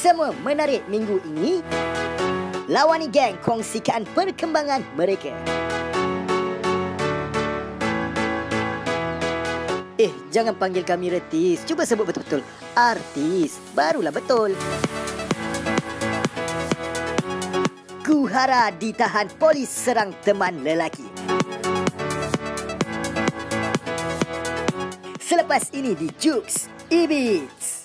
Semua menarik minggu ini. Lawani Gang kongsikan perkembangan mereka. Eh, jangan panggil kami retis. Cuba sebut betul-betul. Artis. Barulah betul. Kuhara ditahan polis serang teman lelaki. Selepas ini di Jukes Ibits.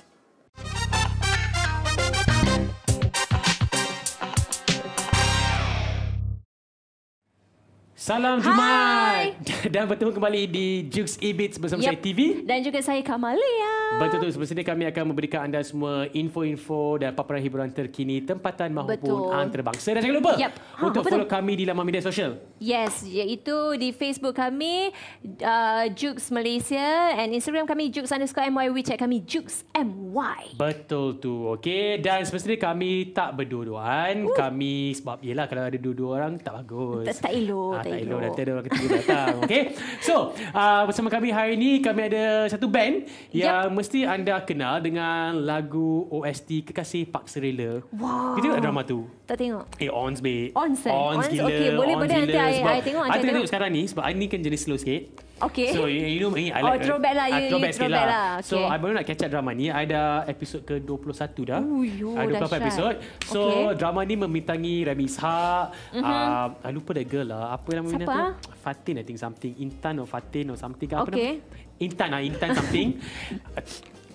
Salam Jumaat Dan bertemu kembali di Jukes Ebits bersama Yep. saya TV Dan juga saya Kamalia. Betul tu Sebelum kami akan memberikan anda semua info-info dan paparan hiburan terkini tempatan maupun Betul. antarabangsa. Dan jangan lupa Yep. Ha, untuk apa tu? follow kami di laman media sosial. Yes, iaitu di Facebook kami uh, Jukes Malaysia and Instagram kami Jukes underscore MY WeChat kami Jukes MY. Betul tu. Okey. Dan semestinya kami tak berdua-duaan. Kami sebab yelah kalau ada dua-dua orang tak bagus. Tak- tak elok, Ah, tak tak elok. Nanti ada orang ketiga datang. Okey. So, uh, bersama kami hari ini kami ada satu band yang mesti anda kenal dengan lagu OST Kekasih Pak Serela. Wow. Kita tengok drama tu. Tak tengok. Eh, ons babe. Ons, eh? Ons Ons, gila. okey. Boleh, ons boleh. Nanti gila. I- Sebab I tengok, nanti I I tengok tengok. sekarang ni sebab I ni kan jenis slow sikit. Okay. So, you, you know me. I Oh, like, throwback lah. ah, You- throwback sikit lah. lah. So, Okay. I baru nak catch up drama ni. I dah episod ke-21 dah. Oh, yo, Ada 24 dahsyat. episod. So, Okay. drama ni membintangi Rami Ishak. Mm-hmm. Uh, I lupa that girl lah. Apa nama Siapa, tu? Fatin, I think something. Intan or Fatin or something. Apa Okay. nama? Intan lah. Intan something.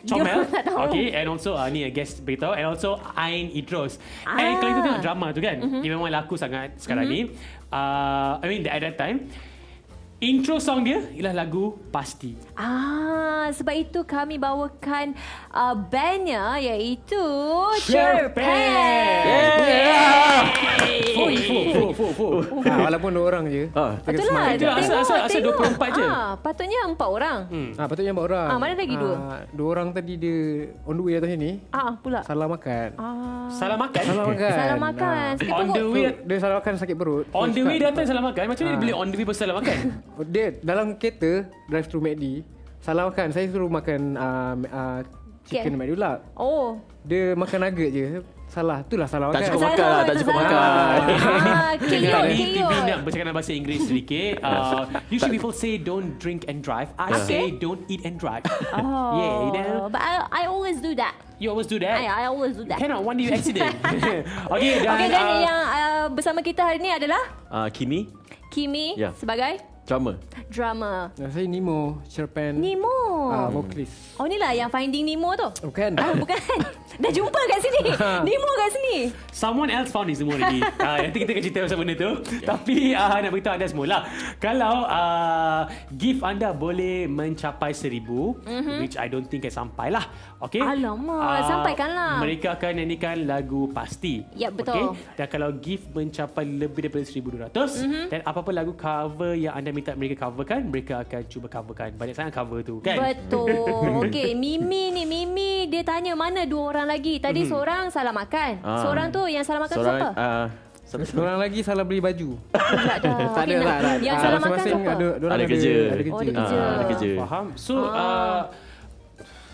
Comel. Okay. And also, uh, ni a guest beritahu. And also, Ain Idros. And Ah. kalau kita tengok drama tu kan, mm-hmm. dia memang laku sangat sekarang ni. Uh, I mean, at that time, intro song dia ialah lagu Pasti. Ah, sebab itu kami bawakan uh, bandnya iaitu Sherpan. Sherpan. Fuh, fuh, fuh, fuh, fuh. Ha, walaupun dua orang je. Ah. Kita Betul lah. Dia asal- Tengok, asal- asal tengok. 24 je? Ah, patutnya empat orang. Hmm. Ha, patutnya empat orang. Ah, mana lagi dua? Ah, dua orang tadi dia on the way atas sini. Ah, pula. Salah makan. Ah. Salah makan? Salah makan. Salah makan. Ah. Sakit On the way, dia salah makan sakit perut. on the way datang salah makan. Macam mana dia boleh on the way pasal salah makan? Dia dalam kereta drive through McD. Salah makan. Saya suruh makan uh, uh, chicken Okay. McD pula. Oh. Dia makan nugget je. Salah. Itulah salah Tak makan. cukup Salah, makan lah, tak tak cukup makan. Ah, ni TV nak bercakap dalam bahasa Inggeris sedikit. Uh, usually people say don't drink and drive. I Okay. say don't eat and drive. Oh. Yeah, you know. But I, I always do that. You always do I, that. I always do that. Cannot one day you accident. okay, dan, Okay, dan uh, yang uh, bersama kita hari ni adalah Ah, Kimi, Kimi Ya. sebagai drama. drama. Ah, Saya Nemo, Sherpan. Nemo. Ah, vocalist. Oh ni lah yang Finding Nemo tu. Bukan. Ah, bukan. Dah jumpa kat sini. Nemo kat sini. Someone else found semua lagi. uh, nanti kita akan cerita pasal benda tu. Tapi uh, nak beritahu anda semua lah. Kalau uh, gift anda boleh mencapai seribu, mm-hmm. which I don't think akan sampai lah. Okay? Alamak, sampaikanlah. Mereka akan nyanyikan lagu Pasti. Ya, betul. Okay? Dan kalau gift mencapai lebih daripada 1,200, mm-hmm. dan apa-apa lagu cover yang anda minta mereka coverkan, mereka akan cuba coverkan. Banyak sangat cover tu kan? Betul. Okey, Mimi ni Mimi dia tanya mana dua orang lagi. Tadi seorang salah makan. Ah. Seorang tu yang salah makan tu Seorang siapa? ah, siapa tu? Seorang lagi salah beli baju. Tak ada. Tak ada ada. Yang Ah, salah makan siapa? ada, dorang Ada kerja. Ada kerja. Oh, ada kerja. Ah, ada kerja. Faham? So, uh,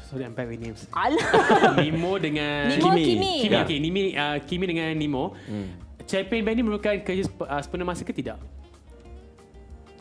sorry I'm bad with names. Alah. Nemo dengan Nemo Kimi. Kimi. Kimi, Ya. okay. Nimi, uh, Kimi dengan Nemo. Hmm. Champion band ni merupakan kerja uh, sepenuh masa ke tidak?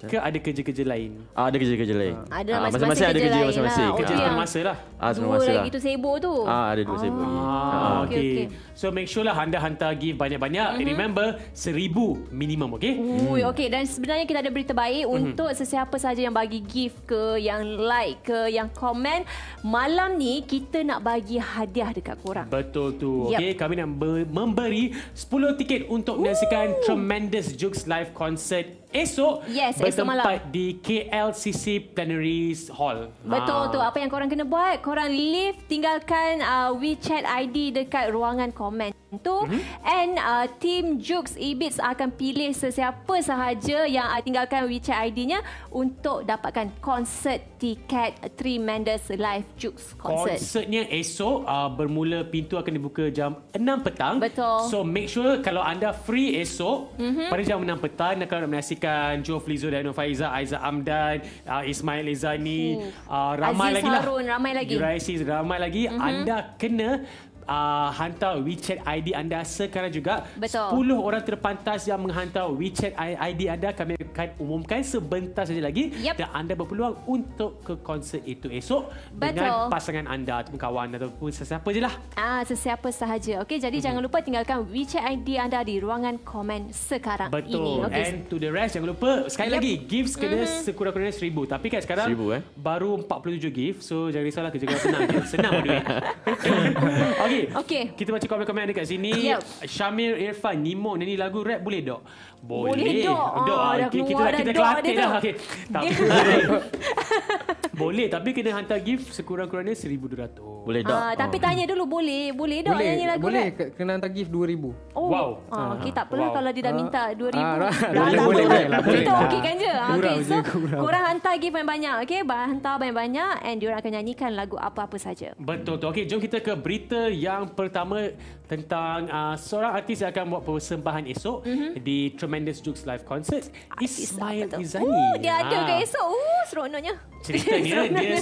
Ke ada kerja-kerja lain? Ah, ada kerja-kerja lain. Ada Ah, masing-masing ada kerja masing-masing. lah. Oh, Kerja yang- sepenuh masa lah. Ah, Dua masa lah. lagi tu sibuk tu. Ah, ada dua sibuk. Ah, okey, okay, okey. So make sure lah anda hantar gift banyak-banyak. Mm-hmm. Remember, seribu minimum, okay? Ui, okey dan sebenarnya kita ada berita baik mm-hmm. untuk sesiapa saja yang bagi gift ke, yang like ke, yang komen. Malam ni kita nak bagi hadiah dekat korang. Betul tu. Yep. Okay, kami nak ber- memberi 10 tiket untuk menyaksikan Tremendous Jokes Live Concert esok Yes, esok bertempat malam. di KLCC Plenaries Hall. Betul Ah. tu. Apa yang korang kena buat? Korang leave, tinggalkan uh, WeChat ID dekat ruangan komen tu. Mm-hmm. And uh, team Jukes Ibits akan pilih sesiapa sahaja yang uh, tinggalkan WeChat ID-nya untuk dapatkan konsert tiket Tremendous Live Jukes Concert. Konsertnya esok uh, bermula pintu akan dibuka jam 6 petang. Betul. So make sure kalau anda free esok mm-hmm. pada jam 6 petang dan kalau nak menyaksikan Joe Flizo dan Faiza, Aizah Amdan, uh, Ismail Izani, Hmm. uh, ramai Aziz lagi lah. Harun, ramai lagi. Juraisis, ramai lagi. Mm-hmm. Anda kena uh, hantar WeChat ID anda sekarang juga. Betul. 10 orang terpantas yang menghantar WeChat ID anda kami akan umumkan sebentar saja lagi Yep. dan anda berpeluang untuk ke konsert itu esok Betul. dengan pasangan anda ataupun kawan ataupun sesiapa je lah. Ah, sesiapa sahaja. Okey, jadi jangan lupa tinggalkan WeChat ID anda di ruangan komen sekarang ini. Betul. Okey. And to the rest jangan lupa sekali Yep. lagi gifts kena sekurang-kurangnya seribu. Tapi kan sekarang Seribu, eh? baru 47 gift. So jangan risaulah kerja kau senang je. Senang pun duit. Okey. Okey. Kita baca komen-komen dekat sini. Yep. Syamir Irfan Nimo nyanyi lagu rap boleh dok? Boleh, Dok. Dok. Ah, dah Okey, kita keluar dah dah, kita Dok kelatih dia, dah. Dok. Okey. Tak boleh. boleh tapi kena hantar gift sekurang-kurangnya 1200. Boleh tak? Ah, tapi tanya dulu boleh boleh dok Boleh, nyanyi lagu boleh kena hantar gift 2000. Oh. Wow. Ah, okey tak apalah Wow. kalau dia dah minta 2000. ah, dah, boleh, tak boleh, boleh lah, boleh Kita lah. okeykan je. Ah, Okey, so korang hantar gift banyak-banyak. Okey, hantar banyak-banyak and diorang akan nyanyikan lagu apa-apa saja. Betul tu. Okey, jom kita ke berita yang pertama tentang uh, seorang artis yang akan buat persembahan esok mm-hmm. di Tremendous Jukes Live Concert, Ismail Apa tu? Izani. Oh, dia ada Ah. ke esok? Uh, seronoknya. Ceritanya dia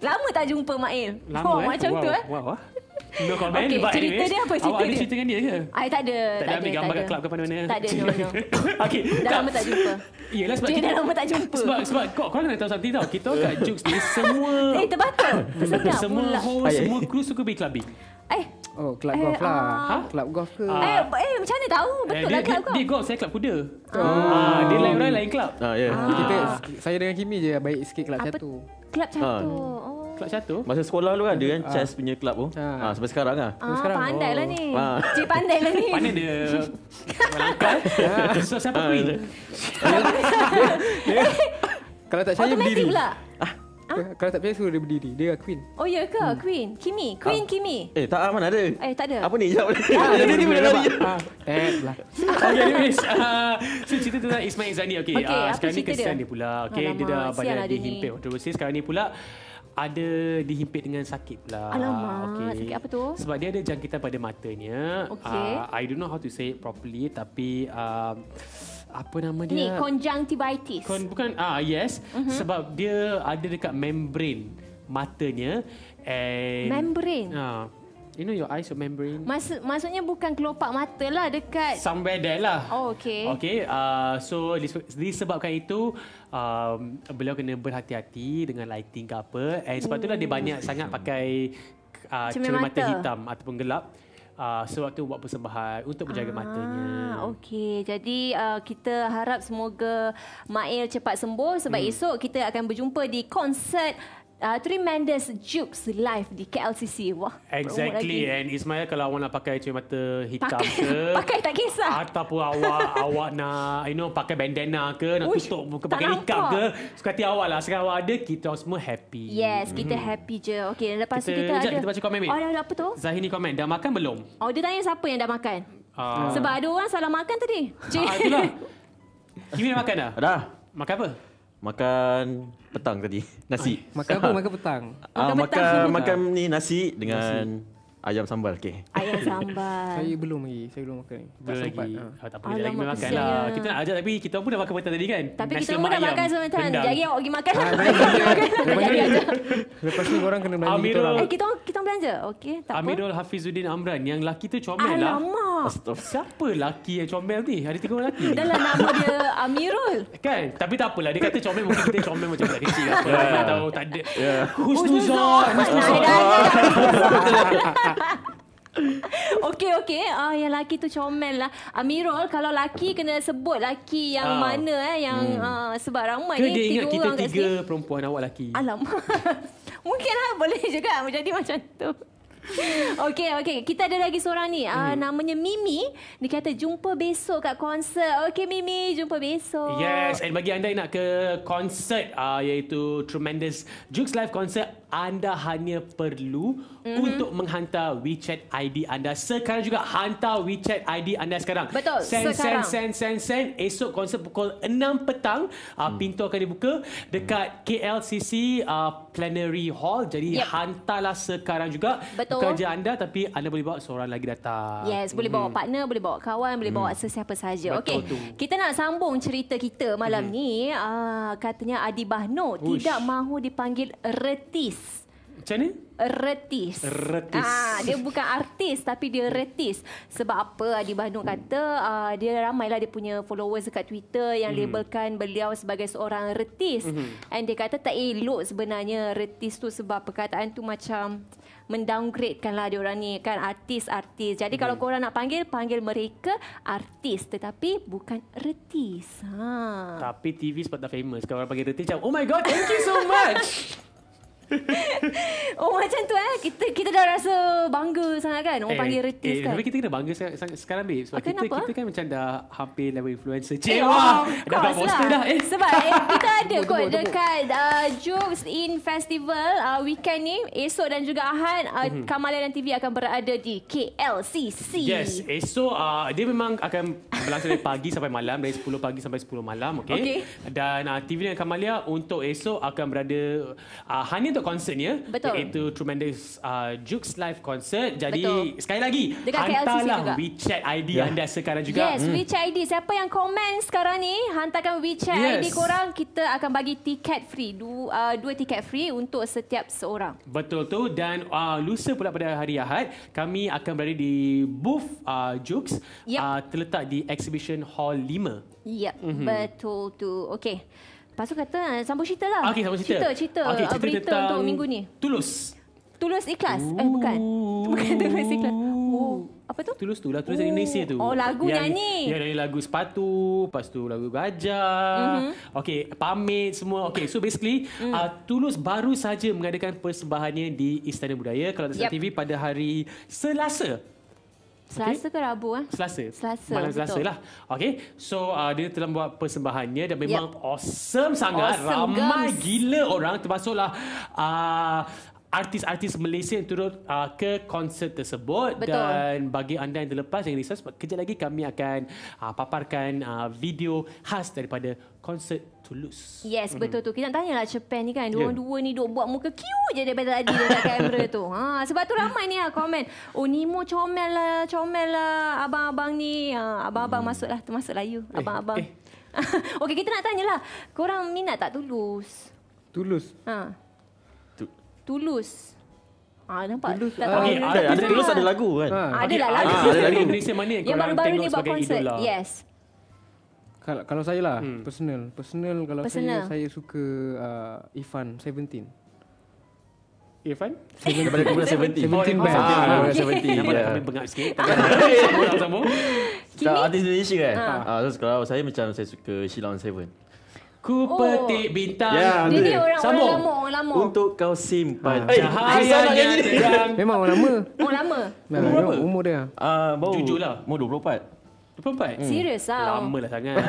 Lama tak jumpa Mail. lama oh, eh. Macam wow, tu eh. Wow. ah. No comment. Okey, but cerita anyways, dia apa cerita Awak ada dia? cerita dengan dia ke? Ai tak ada, Tak ada ambil gambar tak kat ada. kelab ke mana-mana? Tak ada, no, no. Okey. Dah lama tak jumpa. Yelah sebab Dia kita, dah lama tak jumpa. Sebab, sebab kau, kau kena tahu something tau. Kita kat Jukes ni semua... Eh, terbatul. Tersedap semua pula. host, Ayah. semua kru suka pergi clubbing. Eh, Oh, club Eh, golf lah. ah. Ha? Club golf ke? Ah. eh, eh, macam mana tahu? Betul Eh, lah dia, kelab dia, kau. dia golf, saya club kuda. Ah, dia lain orang lain club. Ah, ya. Kita saya dengan Kimi je baik sikit club satu. Kelab Ah. catur. Oh. Club satu. Masa sekolah dulu kan ada kan chess punya club tu. Ah. Ah, sampai sekarang ah. Ah, sekarang, pandai lah oh. ni. Ah. Cik pandai lah ni. Mana dia melangkah? so siapa queen? Kalau tak saya Automatic berdiri. pula. Kalau tak percaya suruh dia berdiri. Dia queen. Oh ya ke? Queen. Kimi. Queen Kimi. Eh, tak mana ada. Eh, tak ada. Apa ni? Jawab. Dia ni boleh lari. Ah, eh lah. Okay, anyways. Uh, so, cerita tentang Ismail Zani. Okay, Okey, uh, sekarang ni kesian dia? dia pula. Okay, dia Alamak, dah banyak lah dia dihimpit kontroversi. Sekarang ni pula ada dihimpit dengan sakit pula. Alamak, sakit apa tu? Sebab dia ada jangkitan pada matanya. Okey. Uh, I don't know how to say it properly tapi um, apa nama Ni, dia? conjunctivitis. Kon bukan ah yes uh-huh. sebab dia ada dekat membrane matanya and Membrane? Ah, you know your eyes your membrane. Maksud, maksudnya bukan kelopak mata lah dekat... Somewhere there lah. Oh, okey. Okay, uh, so dis- disebabkan itu um, beliau kena berhati-hati dengan lighting ke apa. And sebab itulah dia banyak sangat pakai uh, Cermin cermin mata mata. hitam ataupun gelap. Uh, sewaktu buat persembahan untuk menjaga matanya. Ah, okey. Jadi uh, kita harap semoga Mail cepat sembuh sebab hmm. esok kita akan berjumpa di konsert uh, Tremendous Jukes live di KLCC. Wah, Exactly. And Ismail kalau awak nak pakai cermin mata hitam Pakai, ke. pakai tak kisah. Ataupun awak awak nak you know pakai bandana ke nak Uish, tutup muka pakai nampak. ke suka hati awak lah sekarang awak ada kita semua happy Yes, kita happy je. Okey, lepas tu Kita- kita jap, ada... kita baca komen. Oh, dah, dah apa tu? Zahini komen dah makan belum Oh, dia tanya siapa yang dah makan. Ah. Sebab ada orang salah makan tadi. Cik. ah, itulah Kimi dah makan dah Dah. makan apa Makan petang tadi. Nasi. Makan apa? Makan petang. Ah, Makan petang. makan makan ni nasi dengan ayam sambal. Okey. Ayam sambal. Saya belum lagi. Saya belum makan ni. Tak belum sempat. lagi Ah. oh, tak apa lagi Alamak, makan kesian lah ya. kita nak ajak tapi kita pun dah makan petang tadi kan Tapi Nasi kita pun dah ayam, makan sebentar. Jadi awak pergi makan. Ah. Lepas ni, aja. lepas ni korang kena belanja kita Amirul. orang. Eh, kita orang- kita orang belanja. Okey, tak apa. Amirul Hafizuddin Amran yang lelaki tu comel lah Alamak. Siapa lelaki yang comel ni ada tiga orang lelaki Dah lah nama dia Amirul. Kan Tapi tak apalah Dia kata comel Mungkin kita comel macam budak kecil apa Yeah. Tak tahu tak ada Yeah. Husnuzon Husnuzon. Okey okey. Ah yang laki tu comel lah. Amirul kalau laki kena sebut laki yang Ah. mana eh yang ah, sebab ramai Ke ni dia ingat kita tiga sini. perempuan awak lelaki Alamak. Mungkin lah boleh juga menjadi macam tu. Okey okey kita ada lagi seorang ni ah Hmm. namanya Mimi dia kata jumpa besok kat konsert. Okey Mimi jumpa besok. Yes, and bagi anda yang nak ke konsert uh, iaitu Tremendous Jukes Live Concert, anda hanya perlu Mhm. mm-hmm. untuk menghantar WeChat ID anda. Sekarang juga hantar WeChat ID anda sekarang. Betul, Send, sekarang. send, send, send, send. Esok konsert pukul 6 petang, uh, Hmm. pintu akan dibuka dekat KLCC uh, Plenary Hall. Jadi Yep. hantarlah sekarang juga. Betul. Bukan je anda tapi anda boleh bawa seorang lagi datang. Yes, boleh bawa partner, boleh bawa kawan, boleh bawa sesiapa saja. Hmm. Betul Okey. tu. Kita nak sambung cerita kita malam ni. Ah katanya Adi Bahno Uish. tidak mahu dipanggil retis. Macam ni? retis. Retis. Ah, dia bukan artis tapi dia retis. Sebab apa Adi Bandung kata uh, dia ramailah dia punya followers dekat Twitter yang Hmm. labelkan beliau sebagai seorang retis. And dia kata tak elok sebenarnya retis tu sebab perkataan tu macam mendowngradekan lah dia orang ni kan artis-artis. Jadi kalau korang nak panggil panggil mereka artis tetapi bukan retis. Ha. Tapi TV sebab dah famous. Kalau orang panggil reti macam, oh my god, thank you so much. Oh macam tu eh. Kita kita dah rasa bangga sangat kan orang panggil retis eh, kan. Tapi kita kena bangga sekarang, sekarang- sekarang babe. Sebab Ah, kita, kenapa? kita kan macam dah hampir level influencer. Eh, Cik, of wah. Dah buat poster lah. dah. Eh. Sebab eh, kita ada kot dekat uh, Jokes in Festival uh, weekend ni. Esok dan juga Ahad, uh, Mhm. Kamalia dan TV akan berada di KLCC. Yes, esok uh, dia memang akan berlangsung dari pagi sampai malam, dari 10 pagi sampai 10 malam, okay? Okey. Dan uh, TV dan Kamalia untuk esok akan berada uh, hanya untuk konsertnya, Betul. iaitu Tremendous uh, Jukes Live Concert. Jadi Betul. sekali lagi, Dekat KLCC hantarlah juga. WeChat ID Ya. anda sekarang juga. Yes, WeChat ID. Siapa yang komen sekarang ni, hantarkan WeChat Yes. ID korang. Kita akan bagi tiket free. Dua, uh, dua tiket free untuk setiap seorang. Betul tu dan uh, lusa pula pada hari Ahad kami akan berada di booth uh, Jukes Yep. uh, terletak di Exhibition Hall 5. Yep, Mhm. mm-hmm. betul tu. Okey. Lepas tu kata, uh, sambung cerita lah. Okey, sama cerita. Cerita, cerita, Okey, uh, cerita berita tentang untuk minggu ni. Tulus. Tulus ikhlas? Eh, bukan. Bukan tulus ikhlas. Oh, apa tu? Tulus tu lah Tulus Oh. Indonesia tu Oh, lagu yang, nyanyi. Yang dari lagu Sepatu Lepas tu lagu Gajah Mhm. Okay Pamit semua Okay so basically Mm. uh, Tulus baru saja Mengadakan persembahannya Di Istana Budaya Kalau tak Yep. TV Pada hari Selasa Selasa ke Rabu? Eh? Selasa. Selasa, Malam Selasa betul. lah. Okay. So uh, dia telah buat persembahannya dan memang awesome sangat. Awesome, Ramai gems. gila orang termasuklah uh, artis-artis Malaysia yang turut uh, ke konsert tersebut Betul. dan bagi anda yang terlepas jangan risau sebab kejap lagi kami akan uh, paparkan uh, video khas daripada konsert Tulus. Yes, mm-hmm. betul tu. Kita nak tanyalah Cepen ni kan. Ya. Dua-dua ni duk buat muka cute je daripada tadi dekat kamera tu. Ha, sebab tu ramai ni lah komen. Oh, Nemo comel lah, comel lah abang-abang ni. Ha, abang-abang hmm. masuklah, termasuklah you. Abang-abang. eh. Okey, kita nak tanyalah. Korang minat tak Tulus? Tulus. Ha. Tu- Tulus. Ah, nampak? Tulus, Tak ah, tahu. Tak ada- Ada, ada tulus ada lagu kan? Ha. Ada Okay, lah lagu. Ah, ada dari lagu. Indonesia mana yang, baru-baru ni buat sebagai konsert. idola? Yes. Kalau, kalau saya lah, hmm. personal. Personal kalau Personal. saya saya suka uh, Ifan 17. Irfan? Daripada kumpulan Seventeen. Seventeen Oh, band. Seventeen. Ah, Okay. Seventeen. Nampak tak kami bengap sikit? Tak, artis Indonesia kan? Ha. Ah, terus kalau saya macam saya suka Sheila on Seven. Ku Oh. petik bintang. Ya, Dia ada. ni orang, orang lama, orang lama. Untuk kau simpan. Eh, Cahaya susah nak nyanyi ni. terang. Memang orang lama. Orang lama. Nah, Umur berapa? Umur dia. Ah, baru Jujur lah. Umur 24. 24? Serius lah. Lama lah sangat.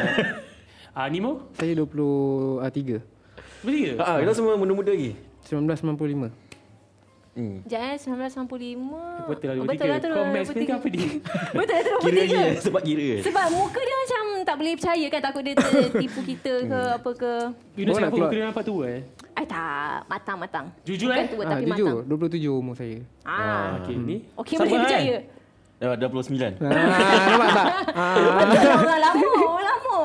Ah, Nimo? Saya 23. Betul ke? Ah, kita semua muda-muda lagi. 1995. Hmm. Sekejap eh, 1995. Betul lah Oh, 23. Betul lah tu. Kau maths ni apa ni? Betul lah tu Kira ni 23. sebab kira. Sebab muka dia macam tak boleh percaya kan. Takut dia tertipu kita ke Hmm. apa ke. You dah Kau cakap nak aku keluar- kena nampak tua eh? Ay tak. Matang-matang. Jujur, Bukan eh? tua Ah, tapi jujur, matang. 27 umur saya. Ah. Okay, ni. Okey, Sama boleh kan? Percaya. Dah 29. Ah, nampak tak? Ah, Betul lah orang lama. Orang lama.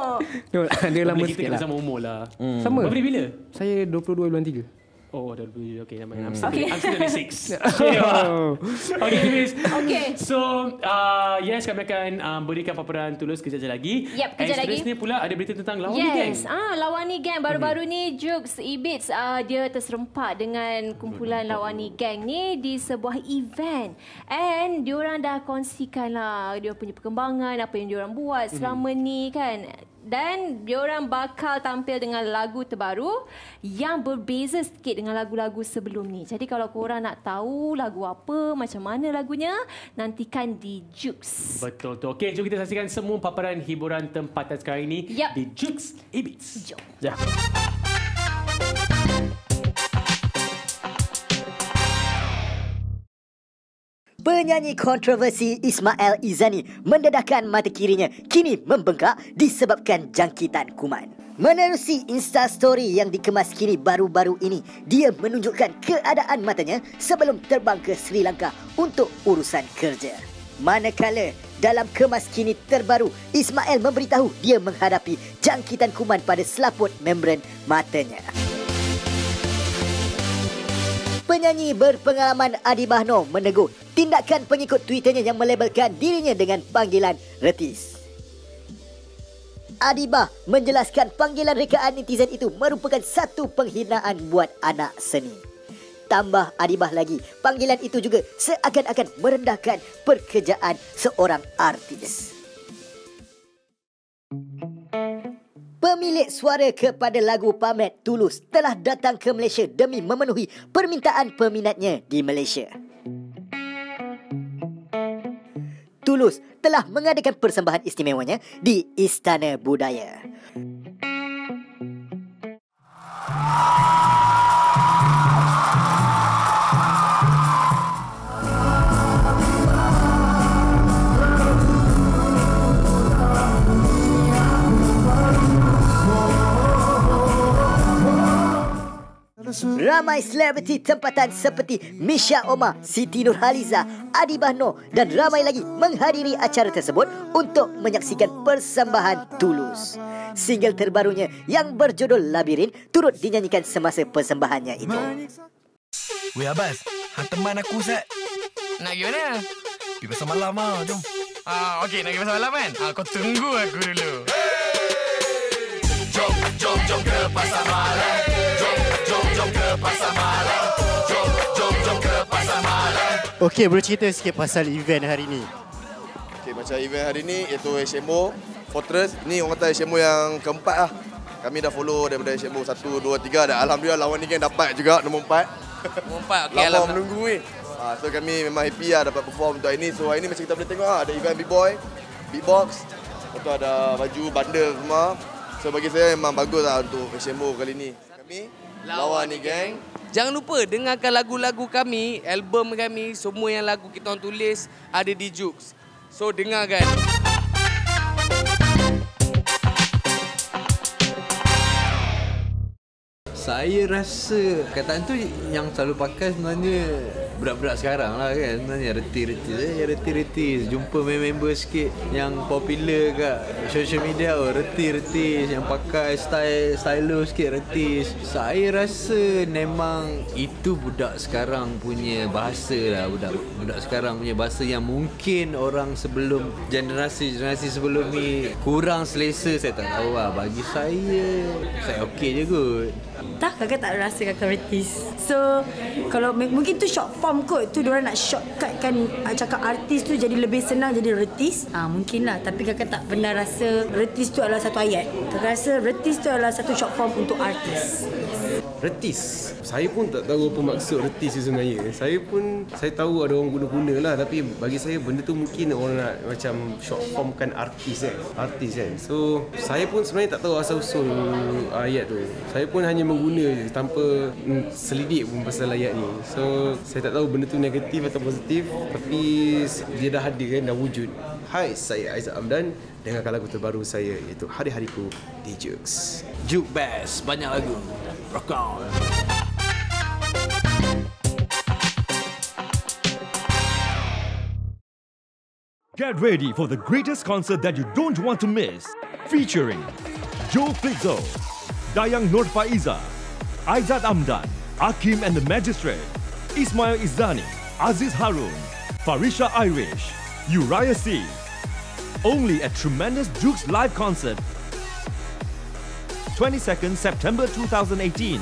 dia lama Boleh kita sikit kena lah. sama umur lah. Hmm. Sama. Beri bila? Saya 22 bulan 3. Oh, dah dulu. Okay, nama. I'm Hmm. still, Okay. I'm still 26. okay, Oh. okay, anyways. Okay. So, uh, yes, kami akan um, berikan paparan tulus kejap lagi. Yep, kejap lagi. seterusnya pula ada berita tentang lawan Yes, gang. ah Lawani Gang baru-baru Mhm. ni Jukes Ibits ah dia terserempak dengan kumpulan Lawani Gang ni di sebuah event. And diorang dah kongsikan lah dia punya perkembangan apa yang diorang buat selama ni kan. Dan diorang bakal tampil dengan lagu terbaru yang berbeza sikit dengan lagu-lagu sebelum ni. Jadi kalau korang nak tahu lagu apa, macam mana lagunya, nantikan di Jukes. Betul tu. Okay, jom kita saksikan semua paparan hiburan tempatan sekarang ini Yap. di Jukes Ibits. Jom. Ya. Penyanyi kontroversi Ismail Izani mendedahkan mata kirinya kini membengkak disebabkan jangkitan kuman. Menerusi Insta Story yang dikemas kini baru-baru ini, dia menunjukkan keadaan matanya sebelum terbang ke Sri Lanka untuk urusan kerja. Manakala dalam kemas kini terbaru, Ismail memberitahu dia menghadapi jangkitan kuman pada selaput membran matanya. Penyanyi berpengalaman Adi Bahno menegur tindakan pengikut Twitternya yang melabelkan dirinya dengan panggilan retis. Adibah menjelaskan panggilan rekaan netizen itu merupakan satu penghinaan buat anak seni. Tambah Adibah lagi, panggilan itu juga seakan-akan merendahkan pekerjaan seorang artis. Pemilik suara kepada lagu Pamet Tulus telah datang ke Malaysia demi memenuhi permintaan peminatnya di Malaysia. Tulus telah mengadakan persembahan istimewanya di Istana Budaya. Ramai selebriti tempatan seperti Misha Omar, Siti Nurhaliza, Adi Bahno dan ramai lagi menghadiri acara tersebut untuk menyaksikan persembahan Tulus. Single terbarunya yang berjudul Labirin turut dinyanyikan semasa persembahannya itu. Weh Abbas, hang teman aku Sat. Nak pergi mana? Pergi pasar malam lah, jom. Ah, okey, nak pergi pasar malam kan? Ah, kau tunggu aku dulu. Jom, jom, jom ke pasar malam. Pasar malam. Jom, jom, jom ke pasar malam. Okey, bercerita sikit pasal event hari ni. Okay, macam event hari ni iaitu HMO Fortress. Ni orang kata HMO yang keempat lah. Kami dah follow daripada HMO 1, 2, 3 dan Alhamdulillah lawan ni kan dapat juga nombor 4. Nombor empat, okey. Lama Alhamdulillah. menunggu ni. Ha, so kami memang happy lah dapat perform untuk hari ni. So hari ni macam kita boleh tengok lah, ada event B-Boy, Beatbox, lepas tu ada baju, bundle semua. So bagi saya memang bagus lah untuk HMO kali ni. Kami lawan ni geng. Jangan lupa dengarkan lagu-lagu kami, album kami, semua yang lagu kita orang tulis ada di Jux. So dengarkan. Saya rasa kataan tu yang selalu pakai sebenarnya budak-budak sekarang lah kan. Sebenarnya reti-reti. Eh, reti-reti. Jumpa member sikit yang popular kat social media. Oh reti-reti yang pakai style stylo sikit reti. Saya rasa memang itu budak sekarang punya bahasa lah. Budak budak sekarang punya bahasa yang mungkin orang sebelum generasi-generasi sebelum ni kurang selesa. Saya tak tahu lah. Bagi saya saya okey je kot Tak, kakak tak rasa kakak retis. So, kalau mungkin tu short form kot. Tu diorang nak shortcut kan ah, cakap artis tu jadi lebih senang jadi retis. Ah mungkin lah. Tapi kakak tak pernah rasa retis tu adalah satu ayat. Kakak rasa retis tu adalah satu short form untuk artis. Retis. Saya pun tak tahu apa maksud retis tu sebenarnya. Saya pun saya tahu ada orang guna-guna lah tapi bagi saya benda tu mungkin orang nak macam short form kan artis kan. Artis kan. So saya pun sebenarnya tak tahu asal usul ayat tu. Saya pun hanya mengguna je tanpa mm, selidik pun pasal ayat ni. So saya tak tahu benda tu negatif atau positif tapi dia dah hadir kan dah wujud. Hai, saya Aizat Amdan. Dengarkan lagu terbaru saya iaitu Hari-Hariku di Jux. Juke Bass banyak lagu Get ready for the greatest concert that you don't want to miss. Featuring Joe Flizzo, Dayang Nur Faiza, Amdan, Akim and the Magistrate, Ismail Izzani, Aziz Harun, Farisha Irish, Uriah C. Only at Tremendous Jukes Live Concert. 22nd September 2018.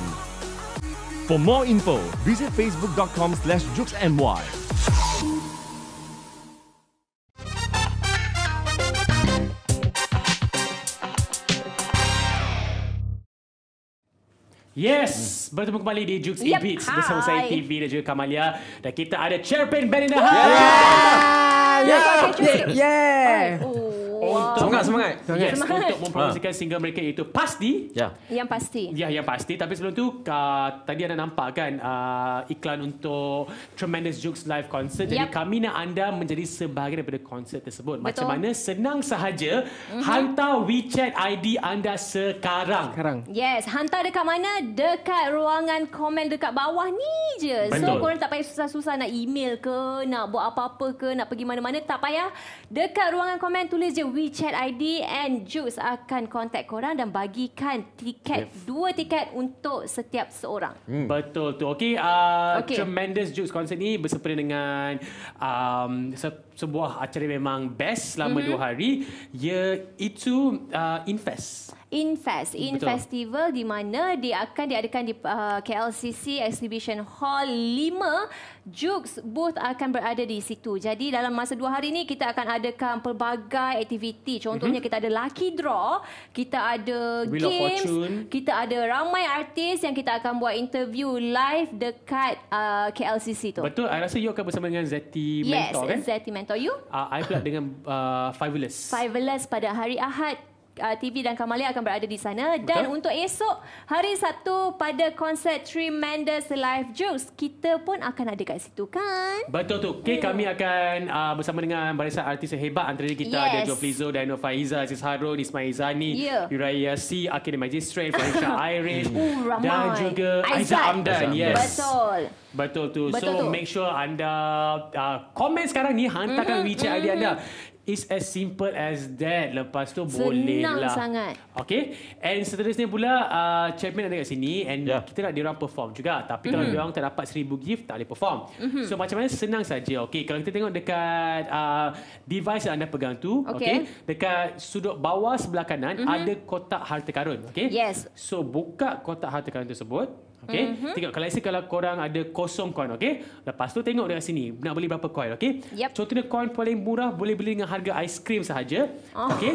For more info, visit facebook.com slash jukesny. Yes, bertemu kembali di Jukes Yep, Beats bersama saya TV dan juga Kamalia dan kita ada Chairman Ben in the house. Yeah. Yeah. Oh, wow. semangat semangat Yes, Semangat. untuk mempromosikan single mereka iaitu Pasti. Ya. Yang pasti. Ya, yang pasti. Tapi sebelum tu, uh, tadi anda nampak kan uh, iklan untuk Tremendous Jukes Live Concert. Jadi kami nak anda menjadi sebahagian daripada konsert tersebut. Macam Betul. mana? Senang sahaja. Hantar WeChat ID anda sekarang. Sekarang. Yes, hantar dekat mana? Dekat ruangan komen dekat bawah ni je. Betul. So, korang tak payah susah-susah nak email ke, nak buat apa-apa ke, nak pergi mana-mana. Tak payah. Dekat ruangan komen tulis je WeChat ID and Jux akan contact korang dan bagikan tiket, Yes. dua tiket untuk setiap seorang. Hmm. Betul tu. Okey, uh, okay. Tremendous Jukes Concert ni bersempena dengan um, sebuah acara memang best selama Mhm. mm-hmm. dua hari. Iaitu uh, Infest. Infest, In Betul. Festival di mana dia akan diadakan di uh, KLCC Exhibition Hall 5. Jux booth akan berada di situ. Jadi dalam masa dua hari ni kita akan adakan pelbagai aktiviti. Contohnya mm-hmm. kita ada lucky draw, kita ada Wheel games, kita ada ramai artis yang kita akan buat interview live dekat uh, KLCC tu. Betul, I rasa you akan bersama dengan Zeti Yes, Mentor kan? Zeti Mentor you. Uh, I pula dengan uh, Fiveless. Fiveless pada hari Ahad uh, TV dan Kamalia akan berada di sana dan Betul. untuk esok hari Sabtu pada konsert Tremendous Live Juice kita pun akan ada kat situ kan Betul tu. Okay, kami akan uh, bersama dengan barisan artis yang hebat. Antara kita Yes. ada Joe Flizzo, Dino Faiza, Aziz Harun, Ismail Izani, Ya. Uriah C, Akin Magistrate, Fahisha Irish Uh, ramai. dan juga Aizat. Amdan. Yes. Betul Betul tu. Betul so tu. make sure anda uh, komen sekarang ni hantarkan Mhm, WeChat ID mhm. anda. It's as simple as that. Lepas tu boleh Senang lah. sangat. Okay. And seterusnya pula uh, champion ada kat sini and yeah. kita nak diorang perform juga. Tapi kalau Mhm. diorang tak dapat 1000 gift tak boleh perform. Mhm. So macam mana senang saja. Okay. Kalau kita tengok dekat uh, device yang anda pegang tu, Okay. okay. Dekat sudut bawah sebelah kanan Mhm. ada kotak harta karun. Okay. Yes. So buka kotak harta karun tersebut. Okay. Mhm. Tengok kalau let's say kalau korang ada kosong coin, okay. Lepas tu tengok dekat sini nak beli berapa coin, okay. Yep. Contohnya coin paling murah boleh beli dengan harga aiskrim sahaja. Oh, okay.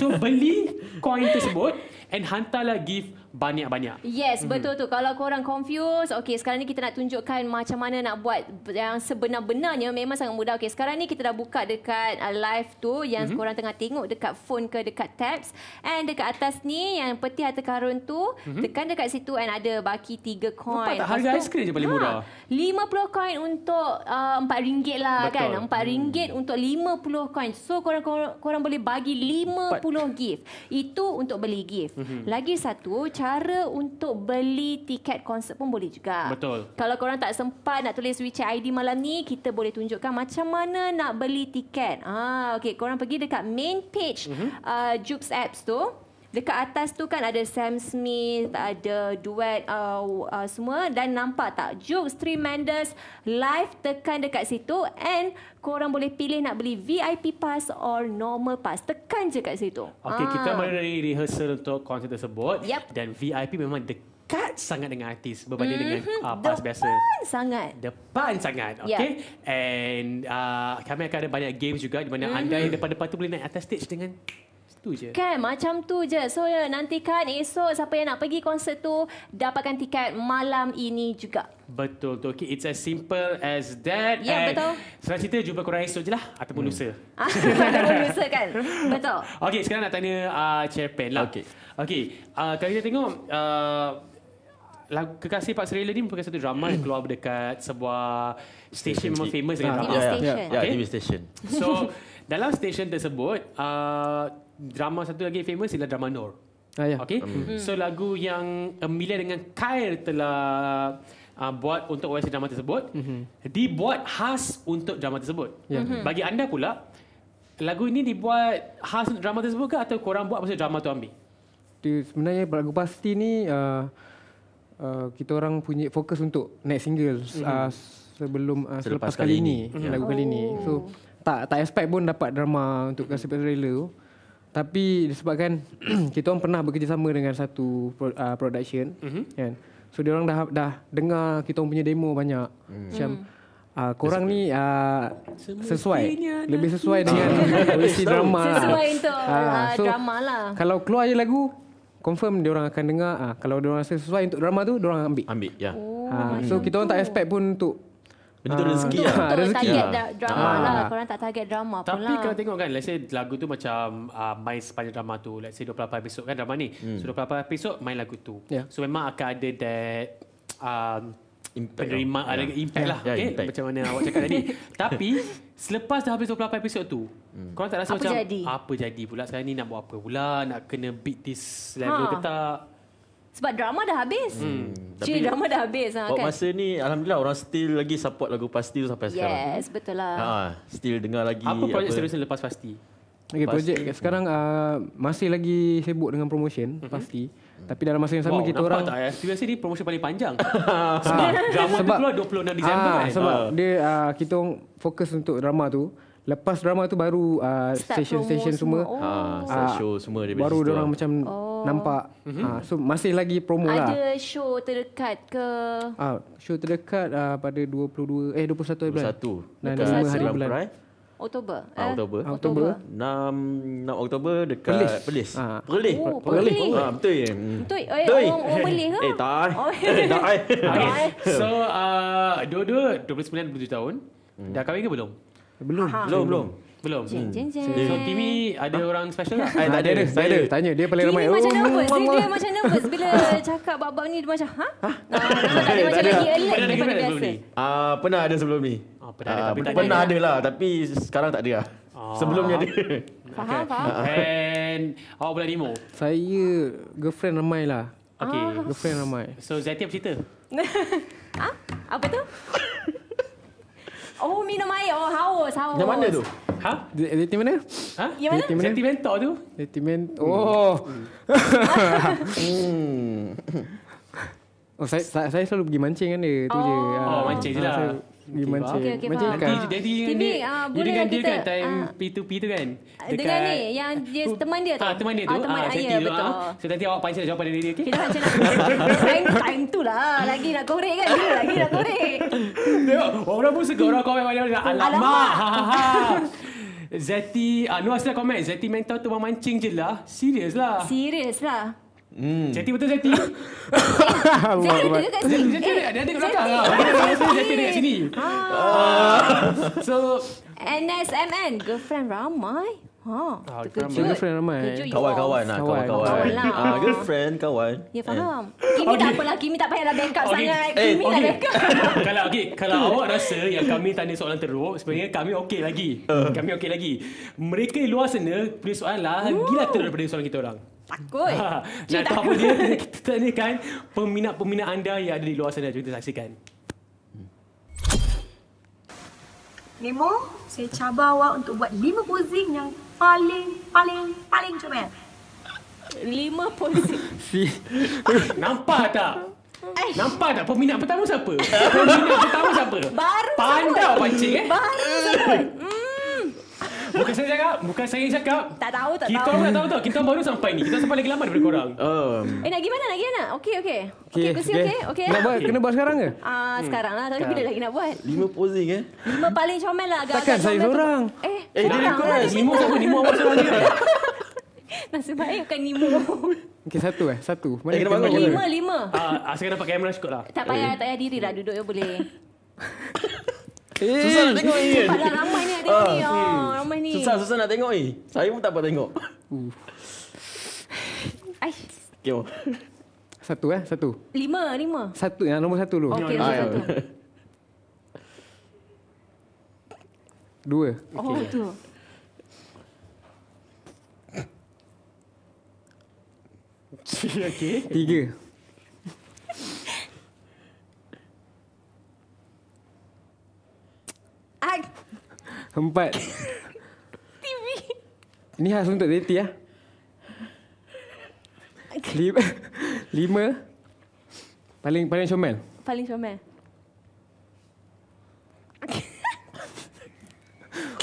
So beli coin tersebut and hantarlah gift banyak-banyak. Yes, Mhm. betul tu. Kalau korang confused, okey sekarang ni kita nak tunjukkan macam mana nak buat yang sebenar-benarnya memang sangat mudah. Okey, sekarang ni kita dah buka dekat uh, live tu yang Mhm. korang tengah tengok dekat phone ke dekat tabs and dekat atas ni yang peti harta karun tu, Mhm. tekan dekat situ and ada baki 3 coin. Nampak tak? Harga aiskrim je paling Ha, murah. 50 coin untuk uh, RM4 lah Betul. kan. RM4 untuk 50 coin. So korang, korang korang boleh bagi 50 gift. Itu untuk beli gift. Mhm. Lagi satu cara untuk beli tiket konsert pun boleh juga. Betul. Kalau korang tak sempat nak tulis WeChat ID malam ni, kita boleh tunjukkan macam mana nak beli tiket. Ah, okey, korang pergi dekat main page Mhm. mm-hmm. uh, Jupes Apps tu. Dekat atas tu kan ada Sam Smith, ada duet uh, uh, semua dan nampak tak Jukes Tremendous live tekan dekat situ and korang boleh pilih nak beli VIP pass or normal pass. Tekan je kat situ. Okay, Ah. kita mari rehearsal untuk konsert tersebut. Yep. Dan VIP memang dekat sangat dengan artis berbanding dengan Mhm, uh, pass biasa. Depan sangat. Depan sangat, okay? And uh, kami akan ada banyak games juga di mana Mhm. anda yang depan-depan tu boleh naik atas stage dengan tu je. Kan macam tu je. So ya, nantikan esok siapa yang nak pergi konsert tu dapatkan tiket malam ini juga. Betul tu. Okay, it's as simple as that. Ya, And betul. Senang cerita jumpa korang esok je lah ataupun Hmm. lusa. Producer kan. Betul. Okay, sekarang nak tanya uh, Chairpan lah. Okay. Okay, uh, kalau kita tengok uh, lagu Kekasih Pak Serela ni merupakan satu drama yang keluar dekat sebuah stesen memang famous dengan Ah, drama. ya, ya, ya, Okay? TV station. So, dalam stesen tersebut, uh, drama satu lagi famous ialah drama Nur. Ah, ya. Okay? Hmm. So, lagu yang Emilia dengan Kyle telah uh, buat untuk OST drama tersebut, dibuat khas untuk drama tersebut. Ya. Mhm. Bagi anda pula, lagu ini dibuat khas untuk drama tersebut ke atau korang buat pasal drama tu ambil? Dia sebenarnya lagu pasti ni uh, uh, kita orang punya fokus untuk naik single Mhm. uh, sebelum uh, Selepas selepas kali kali ini. ni Mhm. lagu kali ni. So tak tak expect pun dapat drama untuk Kasih Trailer tu. Tapi disebabkan kita orang pernah bekerjasama dengan satu pro, uh, production Mhm. kan. So dia orang dah dah dengar kita orang punya demo banyak. Macam Uh, korang ni uh, sesuai lebih sesuai dengan polisi drama. Sesuai untuk uh, so, drama lah. Kalau keluar je lagu confirm dia orang akan dengar ah kalau dia orang rasa sesuai untuk drama tu dia orang ambil. Ambil ya. Oh, ha, so kita orang tak expect pun untuk Benda tu rezeki ah, lah. Untuk rezeki target lah. dra- drama Ah. lah. Korang tak target drama pun Tapi lah. kalau tengok kan Let's say lagu tu macam uh, Main sepanjang drama tu Let's say 28 episod kan drama ni hmm. So 28 episod Main lagu tu Yeah. So memang akan ada that um, Impact Penerima lah. Ada Yeah. impact lah Yeah, okay? impact. Macam mana awak cakap tadi Tapi Selepas dah habis 28 episod tu hmm. Korang tak rasa Apa macam jadi? Apa jadi pula Sekarang ni nak buat apa pula Nak kena beat this level Ha. ke tak Sebab drama dah habis. Hmm. Cik, drama dah habis. Ha, kan? masa ni Alhamdulillah orang still lagi support lagu Pasti tu sampai sekarang. Yes, betul lah. Ha, still dengar lagi Apa projek seterusnya lepas pasti Okay, projek sekarang uh, masih lagi sibuk dengan promotion mm-hmm. pasti. Tapi dalam masa yang sama wow, kita nampak orang tak ya? Biasa ni promosi paling panjang. Ah, drama tu sebab- keluar 26 Disember ah, kan. Sebab Ah. dia uh, kita fokus untuk drama tu. Lepas drama tu baru uh, station-station semua. semua. Oh. Ah, Ah, show semua daripada Baru dia orang lah. macam Oh. nampak. Ah, so masih lagi promo lah. Ada show terdekat ke? Ah, show terdekat uh, pada 22 eh 21 hari bulan. 21 Dan dekat 5 hari bulan. Oktober. Ah, Eh, Oktober. Oktober. 6 6 Oktober dekat Perlis. Perlis. Ah. Perlis. Oh, Perlis. Ah, betul ya. Betul. Eh, Betul. orang, orang Perlis ke? Eh, tak. Oh. Eh, tak. Okay. So, uh, dua-dua 29 27 tahun. Hmm. Dah kahwin ke belum? Belum. Belum, belum. Belum. Jeng, jeng, jeng. So, Timmy ada orang special tak? Eh, tak Ah, ada, Saya ada. Tanya dia paling ramai. Kimi macam Oh, nervous. Dia, dia macam nervous bila cakap bab-bab ni dia macam, ha? Nah, nampak tak dia macam Tak ada. lagi alert Pernah ada daripada biasa. ni? Ah, pernah ada sebelum ni. Oh, pernah ada, Ah, tapi tak pernah ada. ada lah, tapi sekarang tak ada lah. Sebelumnya ada. Faham, faham. And awak bulan lima. Saya girlfriend ramai lah. Okay. Girlfriend ramai. So, Zati apa cerita? Ha? Apa tu? Oh, minum air. Oh, haus, haus. Yang mana tu? Ha? Dating mana? Ha? Yang mana? Dating mana? Zati mentor tu? Man. Oh. Hmm. oh saya, saya saya selalu pergi mancing kan dia tu je. Oh. Oh, mancing je lah. saya Pergi Okay, mancing. Okey, okey, mancing faham. ikan. Nanti jadi dengan dia, ah, dia boleh dengan lah dia kan time ah, P2P tu kan. Dengan ni, yang dia teman dia tu. Ah, teman dia tu. Ah, teman ah, ah, ya, tu. betul. ah. So nanti awak pancing jawapan dari dia, okey? Kita macam nak time, time tu lah Lagi nak korek kan Bila lagi nak korek Tengok, orang pun suka orang komen mana. Alamak. Alamak. Ha, ha, ha. Zati, ah, Nuas dah komen. Zati mentor tu memancing je lah. Serius lah. Serius lah Hmm. Zati betul Zati? Zati ada dekat sini Zati ada, ada dekat belakang lah. Zati Zati dekat sini. Ah. So, NSMN Girlfriend ramai Ha, Ah, terkejut girlfriend ramai. Kawan-kawan lah, Kawan. kawan-kawan. Kawan lah. Ah, girlfriend, kawan. Ya faham Kimi tak apalah Kimi tak payahlah backup Okay. sangat Eh, Kimi nak okay. backup kalau okay, kalau awak rasa yang kami tanya soalan teruk, sebenarnya kami okey lagi. Kami okey lagi. Mereka di luar sana punya soalan lah gila teruk daripada soalan kita orang. Takut Ha, Cik nak tahu apa takut dia? Kita tanyakan peminat-peminat anda yang ada di luar sana. Jom kita saksikan. Nemo, saya cabar awak untuk buat lima posing yang paling, paling, paling comel. Lima posisi Nampak tak? Nampak tak peminat pertama siapa? Peminat pertama siapa? Baru Pandai pancing eh. Baru sebut Hmm, Bukan saya cakap, bukan saya yang cakap. Tak tahu tak Kita tahu orang tak tahu tau. Kita baru sampai ni. Kita sampai lagi lama daripada korang. Oh. Eh nak gimana nak gimana Okey okey Okey Okey, kursi okey. okey Okey Nak buat, kena buat sekarang ke? Ah sekarang lah Tapi bila lagi nak buat Lima posing eh. Lima paling comel lah agak-agak Takkan saya comel tu. seorang. Eh, Eh, dia request. Lima siapa? Lima awak seorang je. Nasib baik bukan Nemo Okey, satu eh. Satu. Eh, kena bangun. Lima lima Ah, asalkan nampak kamera cukup lah. Tak payah tak payah diri lah Duduk je boleh Susah nak tengok ni. Cepat lah ramai ni nak tengok ni oh, Ramai ni Susah, susah nak tengok ni. Saya pun tak apa tengok. Ai, Okay, oh. Satu eh, satu. Lima Lima Satu yang nombor satu dulu. Okey Ah, nombor ya. satu Dua. Oh tu Okey. Tiga. Ah, Empat. TV Ini khas untuk Zeti ya. Lima. Lima. Paling paling comel. Paling comel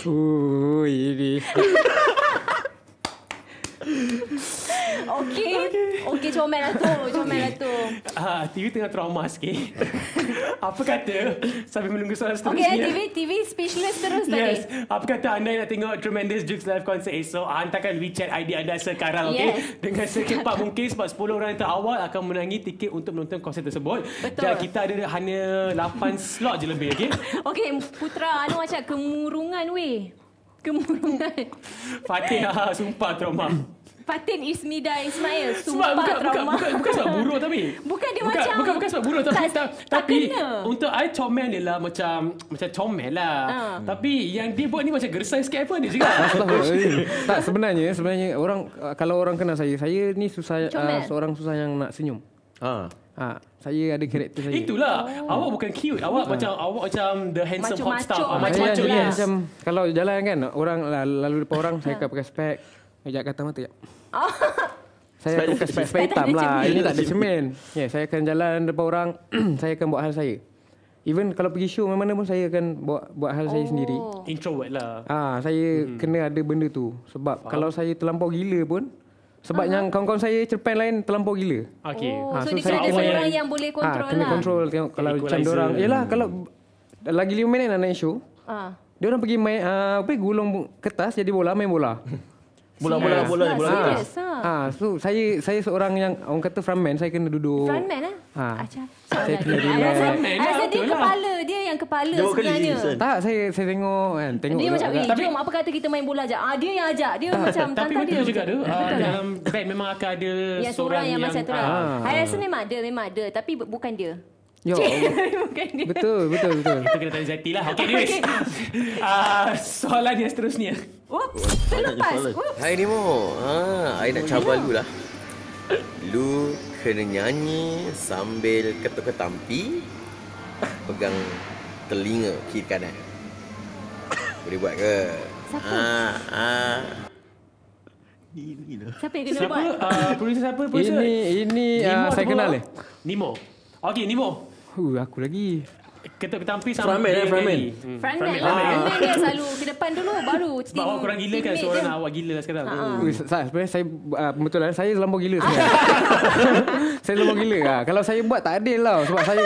Oh, ini. Okey Okey comel lah tu Comel lah tu Ah, TV tengah trauma sikit. Apa kata sambil menunggu soalan Okey seterusnya? TV TV speechless terus Yes. tadi Apa kata anda nak tengok Tremendous Jukes Live Concert esok? Hantarkan WeChat ID anda sekarang, okey? Yes. Dengan secepat mungkin sebab 10 orang yang terawal akan menangi tiket untuk menonton konser tersebut. Betul. Dan kita ada hanya 8 slot je lebih, okey? Okey Putra Anu macam kemurungan weh Kemurungan Fatih, ah, sumpah trauma. Fatin Ismida Ismail Sumpah bukan, bukan, trauma bukan, bukan sebab buruk tapi. Bukan dia bukan, macam Bukan, bukan sebab buruk tapi, tak, tak, tak tapi kena. untuk I comel dia lah macam macam comel lah. Ha. Tapi yang dia buat ni macam gersai sikit apa dia juga. Tak sebenarnya sebenarnya orang uh, kalau orang kenal saya, saya ni susah Comel. uh, seorang susah yang nak senyum. Ha. Ha, saya ada karakter saya. Itulah. Awak bukan cute. Awak macam awak macam the handsome hot Saya Macam-macam jadi lah. macam kalau jalan kan orang la- lalu depan orang saya akan pakai spek. Sekejap kata mata sekejap. Saya akan pakai spek, hitam lah. Ini tak ada cermin. Ya, yeah, saya akan jalan depan orang. saya akan buat hal saya. Even kalau pergi show mana-mana pun saya akan buat buat hal saya sendiri. Introvert lah. Ah, saya hmm. kena ada benda tu. Sebab Faham. kalau saya terlampau gila pun sebab uh-huh. yang kawan-kawan saya cerpen lain terlampau gila. Okey. Oh, Ah, so, so dia saya kena ada seorang yang boleh kontrol Ah, kena lah. kontrol tengok kalau macam Equalizer. orang. Yalah kalau lagi 5 minit nak naik show. Ah. Dia orang pergi main uh, apa gulung kertas jadi bola main bola. Bola-bola bola bola. bola. Serius ah. Ah, so saya saya seorang yang orang kata frontman, saya kena duduk. Frontman eh? Ha. Acah. Saya kena relax. lah, rasa dia betul lah. kepala dia yang kepala kali, sebenarnya. Tak, saya saya tengok kan, tengok. Dia macam, eh, jom apa kata kita main bola je. Ah, dia yang ajak. Dia macam Tapi tantang betul dia. juga tu. Betul Uh, lah. dalam band memang akan ada Yang seorang yang, macam tu lah. ah. I rasa memang ada, memang ada. Tapi bu- bukan dia. Ya bukan dia. Betul, betul, betul. Itu kena tanya Zati lah. Okay, anyways. uh, soalan yang seterusnya. Oops, terlepas. Oops. Hai Nemo. Ha, I nak cabar lu lah. Lu kena nyanyi sambil ketuk ketampi pegang telinga kiri kanan. Boleh buat ke? Siapa? Ha, ha. Siapa yang kena Siapa? buat? Uh, producer siapa? Producer? Ini ini Nemo uh, saya ataupun kenal apa? eh. Nemo. Okay, Nemo. Huh, aku lagi. Ketuk ketampi sama Frontman, eh, frontman. Hmm, Frontman lah. frontman. Frontman dia selalu ke depan dulu baru Sebab awak kurang gila kan Seorang nak awak gila sekarang Ha, ha. Hmm. Uh, sa- sebenarnya saya uh, kebetulan saya terlampau gila sebenarnya. saya terlampau gila lah. Kalau saya buat tak adil lah sebab saya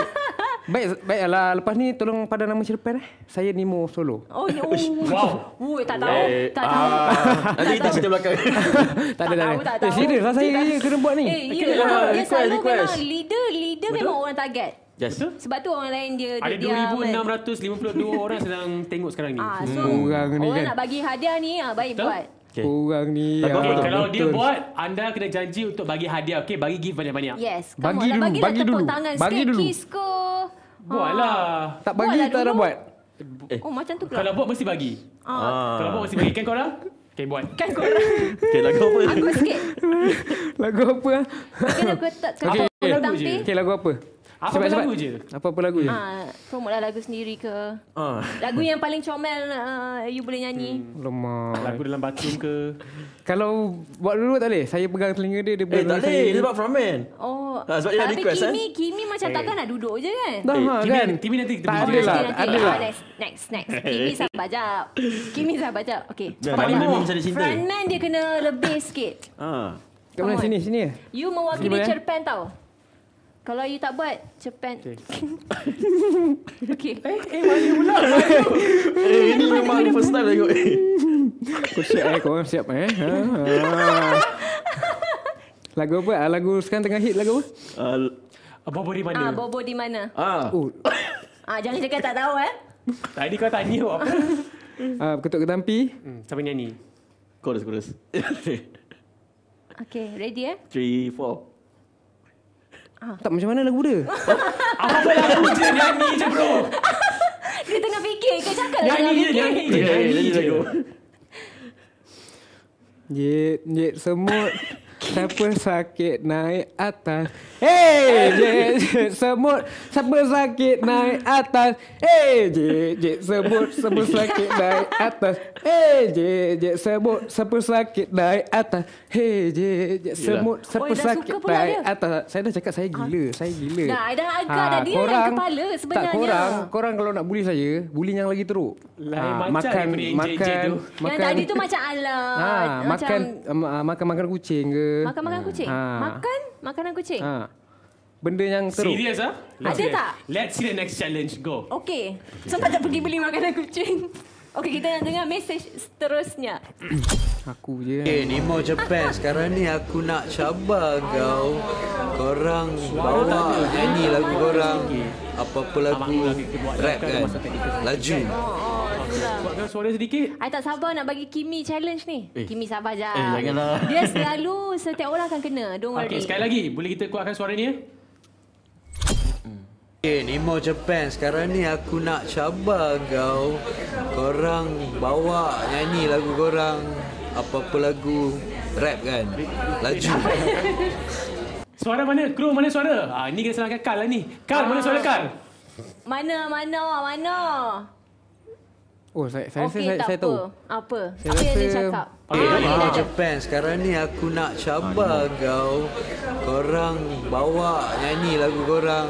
baik baiklah lepas ni tolong pada nama cerpen eh. Saya Nemo solo. Oh, oh. Wow. Ui, tak tahu. Eh, Tak tahu. ah, Nanti kita cerita belakang. tak ada Tak tak tahu, ada. tak Eh tahu. serius lah saya kena buat ni. Eh, ya, lah, dia request, selalu memang leader, leader memang orang target. Yes. Sebab tu orang lain dia Ada dia, dia 2,652 orang sedang tengok sekarang ni. Ah, so Orang ni orang kan. nak bagi hadiah ni ah baik Betul? buat. Okay. Orang ni Tak ah, Okay, kalau dia betul. buat, anda kena janji untuk bagi hadiah. Okay, bagi gift banyak-banyak. Yes. come Bagi on, dulu, lah, bagilah bagi tepuk dulu. tangan Bagi sikit, dulu. kiss ke. Buatlah. tak bagi Buatlah tak ada dulu. buat. Oh, macam tu pula. Kalau buat, mesti bagi. Ah. Kalau buat, mesti bagi. Kan korang? Okay, buat. Kan korang. Okay, lagu apa? Aku sikit. Lagu apa ah? Kena ketat okey. Ketam pi. Okey lagu apa? Apa-apa lagu je. Apa-apa lagu je. Ah, promote lah lagu sendiri ke. Ah. Lagu yang paling comel uh, you boleh nyanyi. Lemah. Lagu dalam bathroom ke. Kalau buat dulu tak boleh. Saya pegang telinga dia dia Eh, pegang tak boleh. Dia sebab frontman. Oh. Ah, sebab dia tapi request, Kimi, Kimi macam takkan nak duduk je kan? Dah Eh, ha, Kimi kan. Kimi nanti kita tak pergi ada lah. Ada lah. Ah, next, next, next. Kimi sabar jap. Kimi sabar jap. Okay. Mencari cinta. Frontman dia kena lebih sikit. Ah. Kat mana Come on. sini sini. You mewakili boleh, eh? cerpen tau. Kalau you tak buat cerpen. Okay. Eh, eh, mana pula? Eh, ini memang first time tengok. Eh. Kau siap eh, kau orang siap eh. Ha, ha. Lagu apa? Ah, Lagu sekarang tengah hit lagu apa? Ah, Bobo di Ah, mana? bobo di mana? ah. Oh, Ah, jangan cakap tak tahu eh. Tadi kau tanya apa? ah, ketuk ketampi. Hmm, siapa nyanyi? Chorus, chorus. Okay, ready eh? Three, four. Tak macam mana lagu dia? Apa lagu je nyanyi je bro? Dia tengah fikir ke cakap Nyanyi je, nyanyi je, nyanyi nyanyi je. Jit, jit semut. Siapa sakit naik atas? Hey, jit, jit semut. Siapa sakit naik atas? Hey, jit, jit semut. Siapa sakit naik atas? Hey, jit, jit semut. Siapa sakit naik atas? Hey, jit, jit semut. Siapa Oh, sakit naik dia. atas? Saya dah cakap saya gila. Saya gila. Dah, I dah agak dah. Dia yang kepala sebenarnya. Tak, korang, korang kalau nak bully saya, bully yang lagi teruk. Lain Ah, macam makan, makan, JJ tu. Yang tadi tu macam ala. Ha, macam makan uh, makan makan kucing ke? Makan-makan kucing. Ha. Makan makanan kucing. Ha. Benda yang teruk. Serius ah? Ada see- tak? Let's see the next challenge. Go. Okey. Sempat tak pergi beli makanan kucing. Okey, kita nak dengar mesej seterusnya. Aku je. Eh, Nemo Japan. Sekarang ni aku nak cabar kau. Korang bawa nyanyi lagu korang. Apa-apa lagu rap kan. Laju. Oh. Buatkan suara sedikit. I tak sabar nak bagi Kimi challenge ni. Eh. Kimi sabar je. Eh, janganlah. Dia selalu setiap orang akan kena. Don't worry. Okay, sekali lagi. Boleh kita kuatkan suara ni? eh? Eh, Nemo Japan. Sekarang ni aku nak cabar kau. Korang bawa nyanyi lagu korang. Apa-apa lagu rap kan. Laju. Suara mana? Kru mana suara? Ah, ni kena salahkan Kal lah ni. Kal, mana suara Kal? Mana, mana, mana? Oh, saya saya Okey, saya, tak saya apa. tahu. Apa? Saya Apa yang dia cakap? Okay, Ah, ah, dah- Japan sekarang ni aku nak cabar kau. Korang bawa nyanyi lagu korang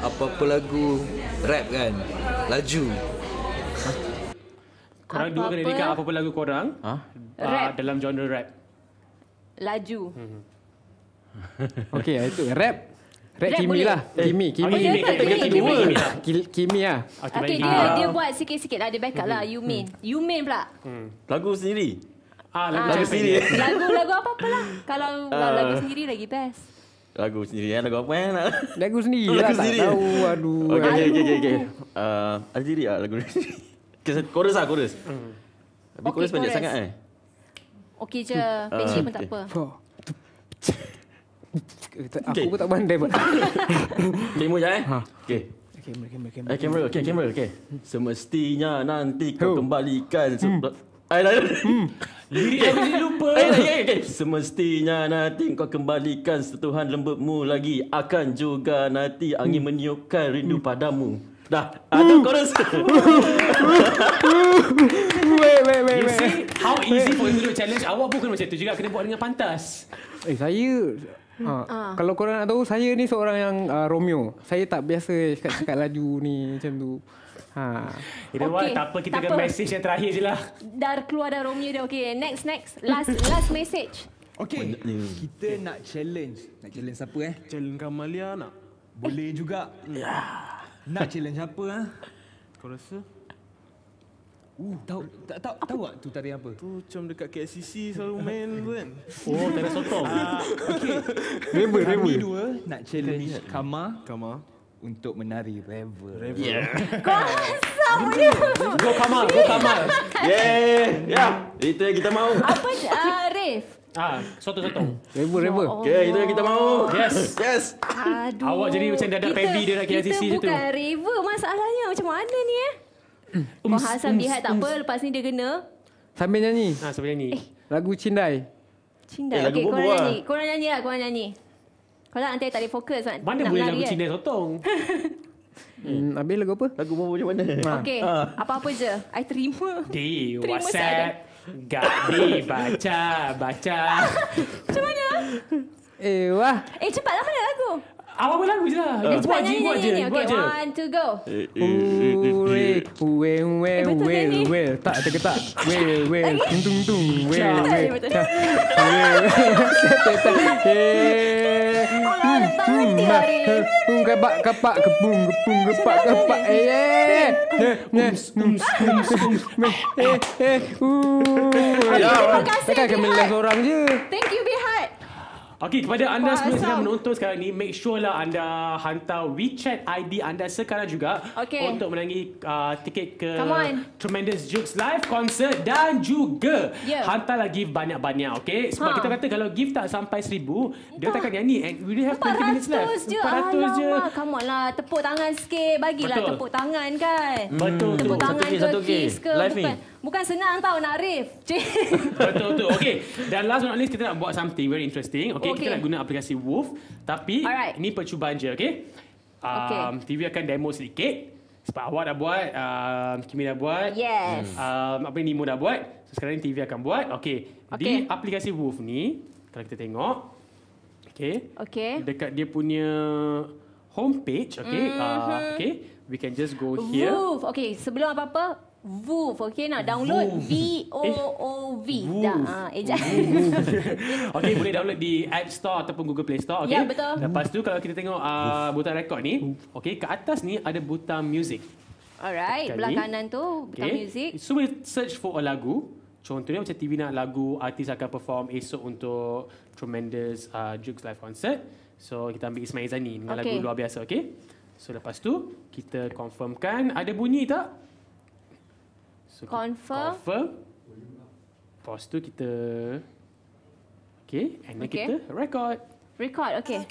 apa-apa lagu rap kan. Laju. Korang dua kena Apa-apa? dekat apa-apa lagu korang. Ha? Ah, dalam genre rap. Laju. Okey, itu rap. Rap Rap Kimi boleh? lah. Kimi, Ah, Kimi. Kimi, Kimi, kata Kimi, kata Kimi. Kimi, Kimi lah. Lah. Okey, bagi dia dia buat sikit-sikit lah. Dia backup lah. You mean. You mean pula. Lagu sendiri. Ah, Ah, Lagu sendiri. Lagu-lagu apa-apa lah. Kalau Ah. lagu sendiri lagi best. Lagu sendiri kan? Lagu apa kan? Lagu sendiri Lagu lah. Tak sendiri. tahu. Aduh. Okey, okey, okey, okey. okey. Uh, ada diri lah lagu ni. Kes- Chorus lah, chorus. Tapi Okey, chorus pendek chorus. sangat eh. Okey je. Pendek pun tak okey. apa. Aku Okey. pun tak pandai buat. Kamera je eh. Okey. Kamera, kamera, kamera. Eh, kamera, okey, kamera, okey. Semestinya nanti kau kembalikan se- Ay, dah, dah. Lirik aku jadi lupa. Eh, okey, okey. Semestinya nanti kau kembalikan sentuhan lembutmu lagi akan juga nanti angin meniupkan rindu padamu. Dah, ada chorus. Wait, wait, wait, You see how easy for you to do challenge. Awak pun kena macam tu juga. Kena buat dengan pantas. Eh, saya... Ha, Ah. Kalau korang nak tahu, saya ni seorang yang uh, Romeo. Saya tak biasa cakap-cakap laju ni macam tu. Ha. What? Okey, Tak apa. Kita tak apa. message yang terakhir je lah. Dah keluar dah Romeo dah. Okay, next, next. Last last message. Okey, kita nak challenge. Nak challenge siapa eh? Challenge Kamalia nak? Boleh juga. Nak challenge apa ah? Kau rasa? Uh, tahu tak tahu tahu tak tu tarian apa? Tu macam dekat KLCC selalu main tu kan? Oh, tak ada sotong. Ah, okey. Rever, Kami rever. dua nak challenge Kama Kama. Untuk menari rever. Yeah. Kau asam je. Go Kamal, go Kamal. Yeah. Ya, itu yang kita mau. Apa uh, Rif? Ah, sotong-sotong. Rever, rever. Okey, itu yang kita mau. Yes. Yes. Aduh. Awak jadi macam dadak Pevi dia nak KLCC Kita je tu. bukan river masalahnya. Macam mana ni eh? Kau Hassan lihat tak apa. Lepas ni dia kena. Sambil nyanyi. Ah, sebenarnya ni. Lagu Cindai. Cindai. Eh, lagu Okey, bobo korang lah. nyanyi. Korang nyanyi lah. Korang nyanyi. Kalau nanti tak boleh fokus. Nak, Mana nak boleh lagu kan? Cina sotong? Hmm, habis lagu apa? Lagu bobo macam mana? Okey. Ah. Apa-apa je. I terima. Di Terima WhatsApp. Gak dibaca, baca. Macam mana? Eh, wah. Eh, cepatlah mana lagu? Apa-apa lagu je lah. Eh, Buat je, buat je, buat Okay, je. one, two, go. Eh, well, well, betul well, nyanyi. well. Tak ada ketak. Well, well, tung, tung, tung. Tak. Eh. Hmm, hmm, ma- hmm, Kapak, kapak, kepung, kepung, kepak, kepak. Eh, eh, eh. Eh, eh, hmm, hmm, hmm, eh, eh, uh. terima kasih, Takkan kami Bihar. les orang je. Thank you, Bihar. Okey, kepada anda semua yang sedang menonton sekarang ni, make sure lah anda hantar WeChat ID anda sekarang juga Okey. untuk menangi uh, tiket ke. Tremendous Jukes Live Concert dan juga Ya. hantarlah gift banyak-banyak, okey? Sebab Ha. kita kata kalau gift tak sampai seribu, dia takkan nyanyi and we only have 20 minutes left. 400 je. 400 je. Alamak, come on lah. Tepuk tangan sikit. Bagilah Betul. tepuk tangan kan. Betul tu. Tepuk Satu tangan K, ke, satu kiss ke. Live ni. Bukan, senang tau nak rave. Cik. Betul tu. Okey. Dan last but not least kita nak buat something very interesting. Okey, Okey. kita nak guna aplikasi Woof tapi Alright. ni percubaan je, okey? Um, TV akan demo sedikit. Sebab awak dah buat, um, Kimi dah buat. Yes. Um, apa ni Nemo dah buat. So, sekarang ni TV akan buat. Okey. Di Okey. aplikasi Woof ni, kalau kita tengok, okey. Okay. Dekat dia punya homepage, okey. Mhm. Uh, okey. We can just go here. Woof. Okay, sebelum apa-apa, Woof. Okay, nak download V-O-O-V. Woof. Dah, ah, ejak. Okey, boleh download di App Store ataupun Google Play Store. Okay? Ya, betul. Lepas tu kalau kita tengok uh, butang rekod ni, okey, ke atas ni ada butang music. Alright, belah kanan tu, butang Okay. music. So we search for a lagu. Contohnya macam TV nak lagu artis akan perform esok untuk Tremendous uh, Jukes Live Concert. So kita ambil Ismail Zani dengan lagu Okay. luar biasa, okay? So lepas tu kita confirmkan ada bunyi tak? So, confirm. confirm. Lepas tu kita... Okay, and then okay. kita record. Record, okay.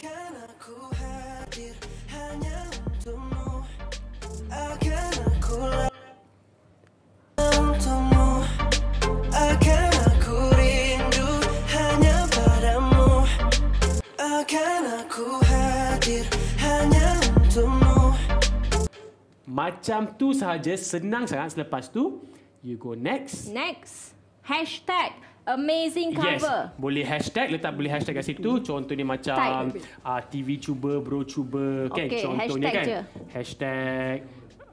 Macam tu sahaja, senang sangat selepas tu you go next. Next. Hashtag amazing Yes, cover. boleh hashtag letak boleh hashtag kat situ. Contohnya macam uh, TV cuba, bro cuba kan Okey, contohnya hashtag kan. je. Hashtag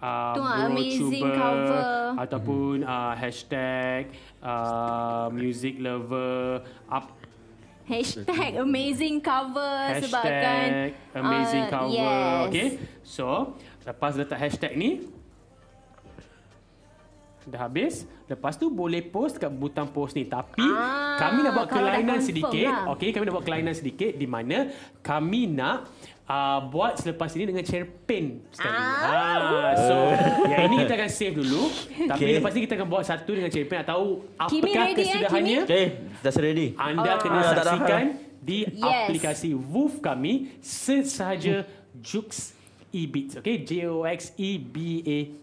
uh, ah, bro amazing cuba cover. ataupun uh, hashtag uh, music lover up Hashtag amazing cover sebabkan Hashtag amazing uh, cover. yes. Okay. So, lepas letak hashtag ni, dah habis. Lepas tu boleh post kat butang post ni. Tapi Ah, kami nak buat kelainan sedikit. lah. Okay, kami nak buat kelainan sedikit di mana kami nak uh, buat selepas ini dengan cerpen sekali. Ah. so, yang ini kita akan save dulu. Tapi Okay. lepas ni kita akan buat satu dengan cerpen Kimi apakah ready, eh, kesudahannya. Okay, dah ready. Anda Ah. kena Ah, saksikan di Yes. aplikasi Woof kami sesahaja Jux E-Beats. Okay, J-O-X-E-B-A-T-S.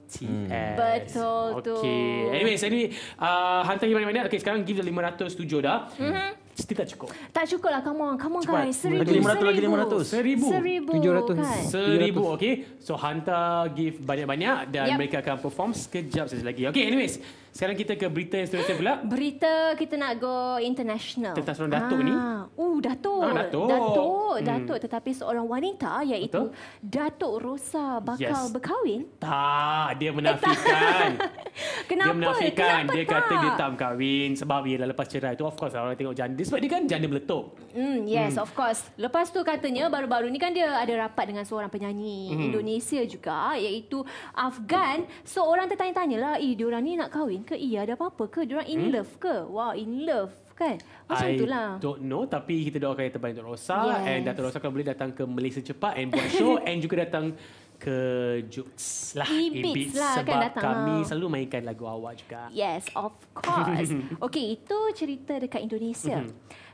Betul tu. Okay. Anyways, anyway, uh, hantar gimana mana? Okay, sekarang give dah 507 dah. Mhm. Still tak cukup. Tak cukup lah, come on, come on Cepat. guys. Seribu, Lagi 500, lagi seribu. 500. Seribu. Seribu, 700. kan? Seribu, okay. So, hantar gift banyak-banyak dan Yep. mereka akan perform sekejap saja lagi. Okay, anyways. Sekarang kita ke berita yang seterusnya pula. Berita kita nak go international. Tentang seorang datuk ni. Uh, Datuk. Ah, Datuk. Datuk, Hmm. Datuk. Tetapi seorang wanita iaitu Betul. Datuk Rosa bakal Yes. berkahwin. Tak, dia menafikan. Kenapa? Dia menafikan. Kenapa dia tak? kata dia tak kahwin sebab yelah lepas cerai tu of course lah orang tengok janda. Sebab dia kan janda meletup. Hmm, yes, Hmm. of course. Lepas tu katanya baru-baru ni kan dia ada rapat dengan seorang penyanyi Hmm. Indonesia juga iaitu Afgan. So orang tertanya-tanya lah, eh diorang ni nak kahwin ke? Iya ada apa-apa ke? Diorang in Hmm. love ke? Wah, in love kan? Macam I tu lah. don't know tapi kita doakan yang terbaik untuk Rosa Yes. and Dato' Rosa kalau boleh datang ke Malaysia cepat and buat show and juga datang ke Jux lah E-Beats, lah, kan sebab datang kami lah. selalu mainkan lagu awak juga. Yes, of course. okay, itu cerita dekat Indonesia. Mhm.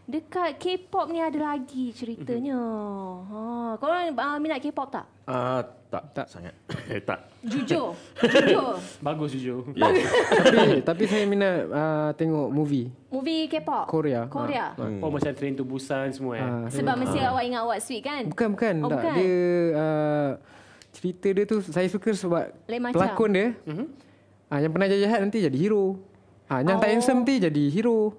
Dekat K-pop ni ada lagi ceritanya. Mhm. Ha, korang uh, minat K-pop tak? Ah, tak, tak sangat. Eh, tak. Jujur. Jujur. Bagus jujur. tapi tapi saya minat uh, tengok movie Movie K-pop. Korea. Korea. Hmm. Oh macam Train to Busan semua eh. Ah, Sebab saya- mesti awak ingat awak sweet kan? Bukan bukan, Oh, tak. bukan. Dia uh, cerita dia tu saya suka sebab Lain macam. pelakon dia Mhm. ah yang pernah jahat nanti jadi hero. Ah yang tak Oh. handsome nanti jadi hero.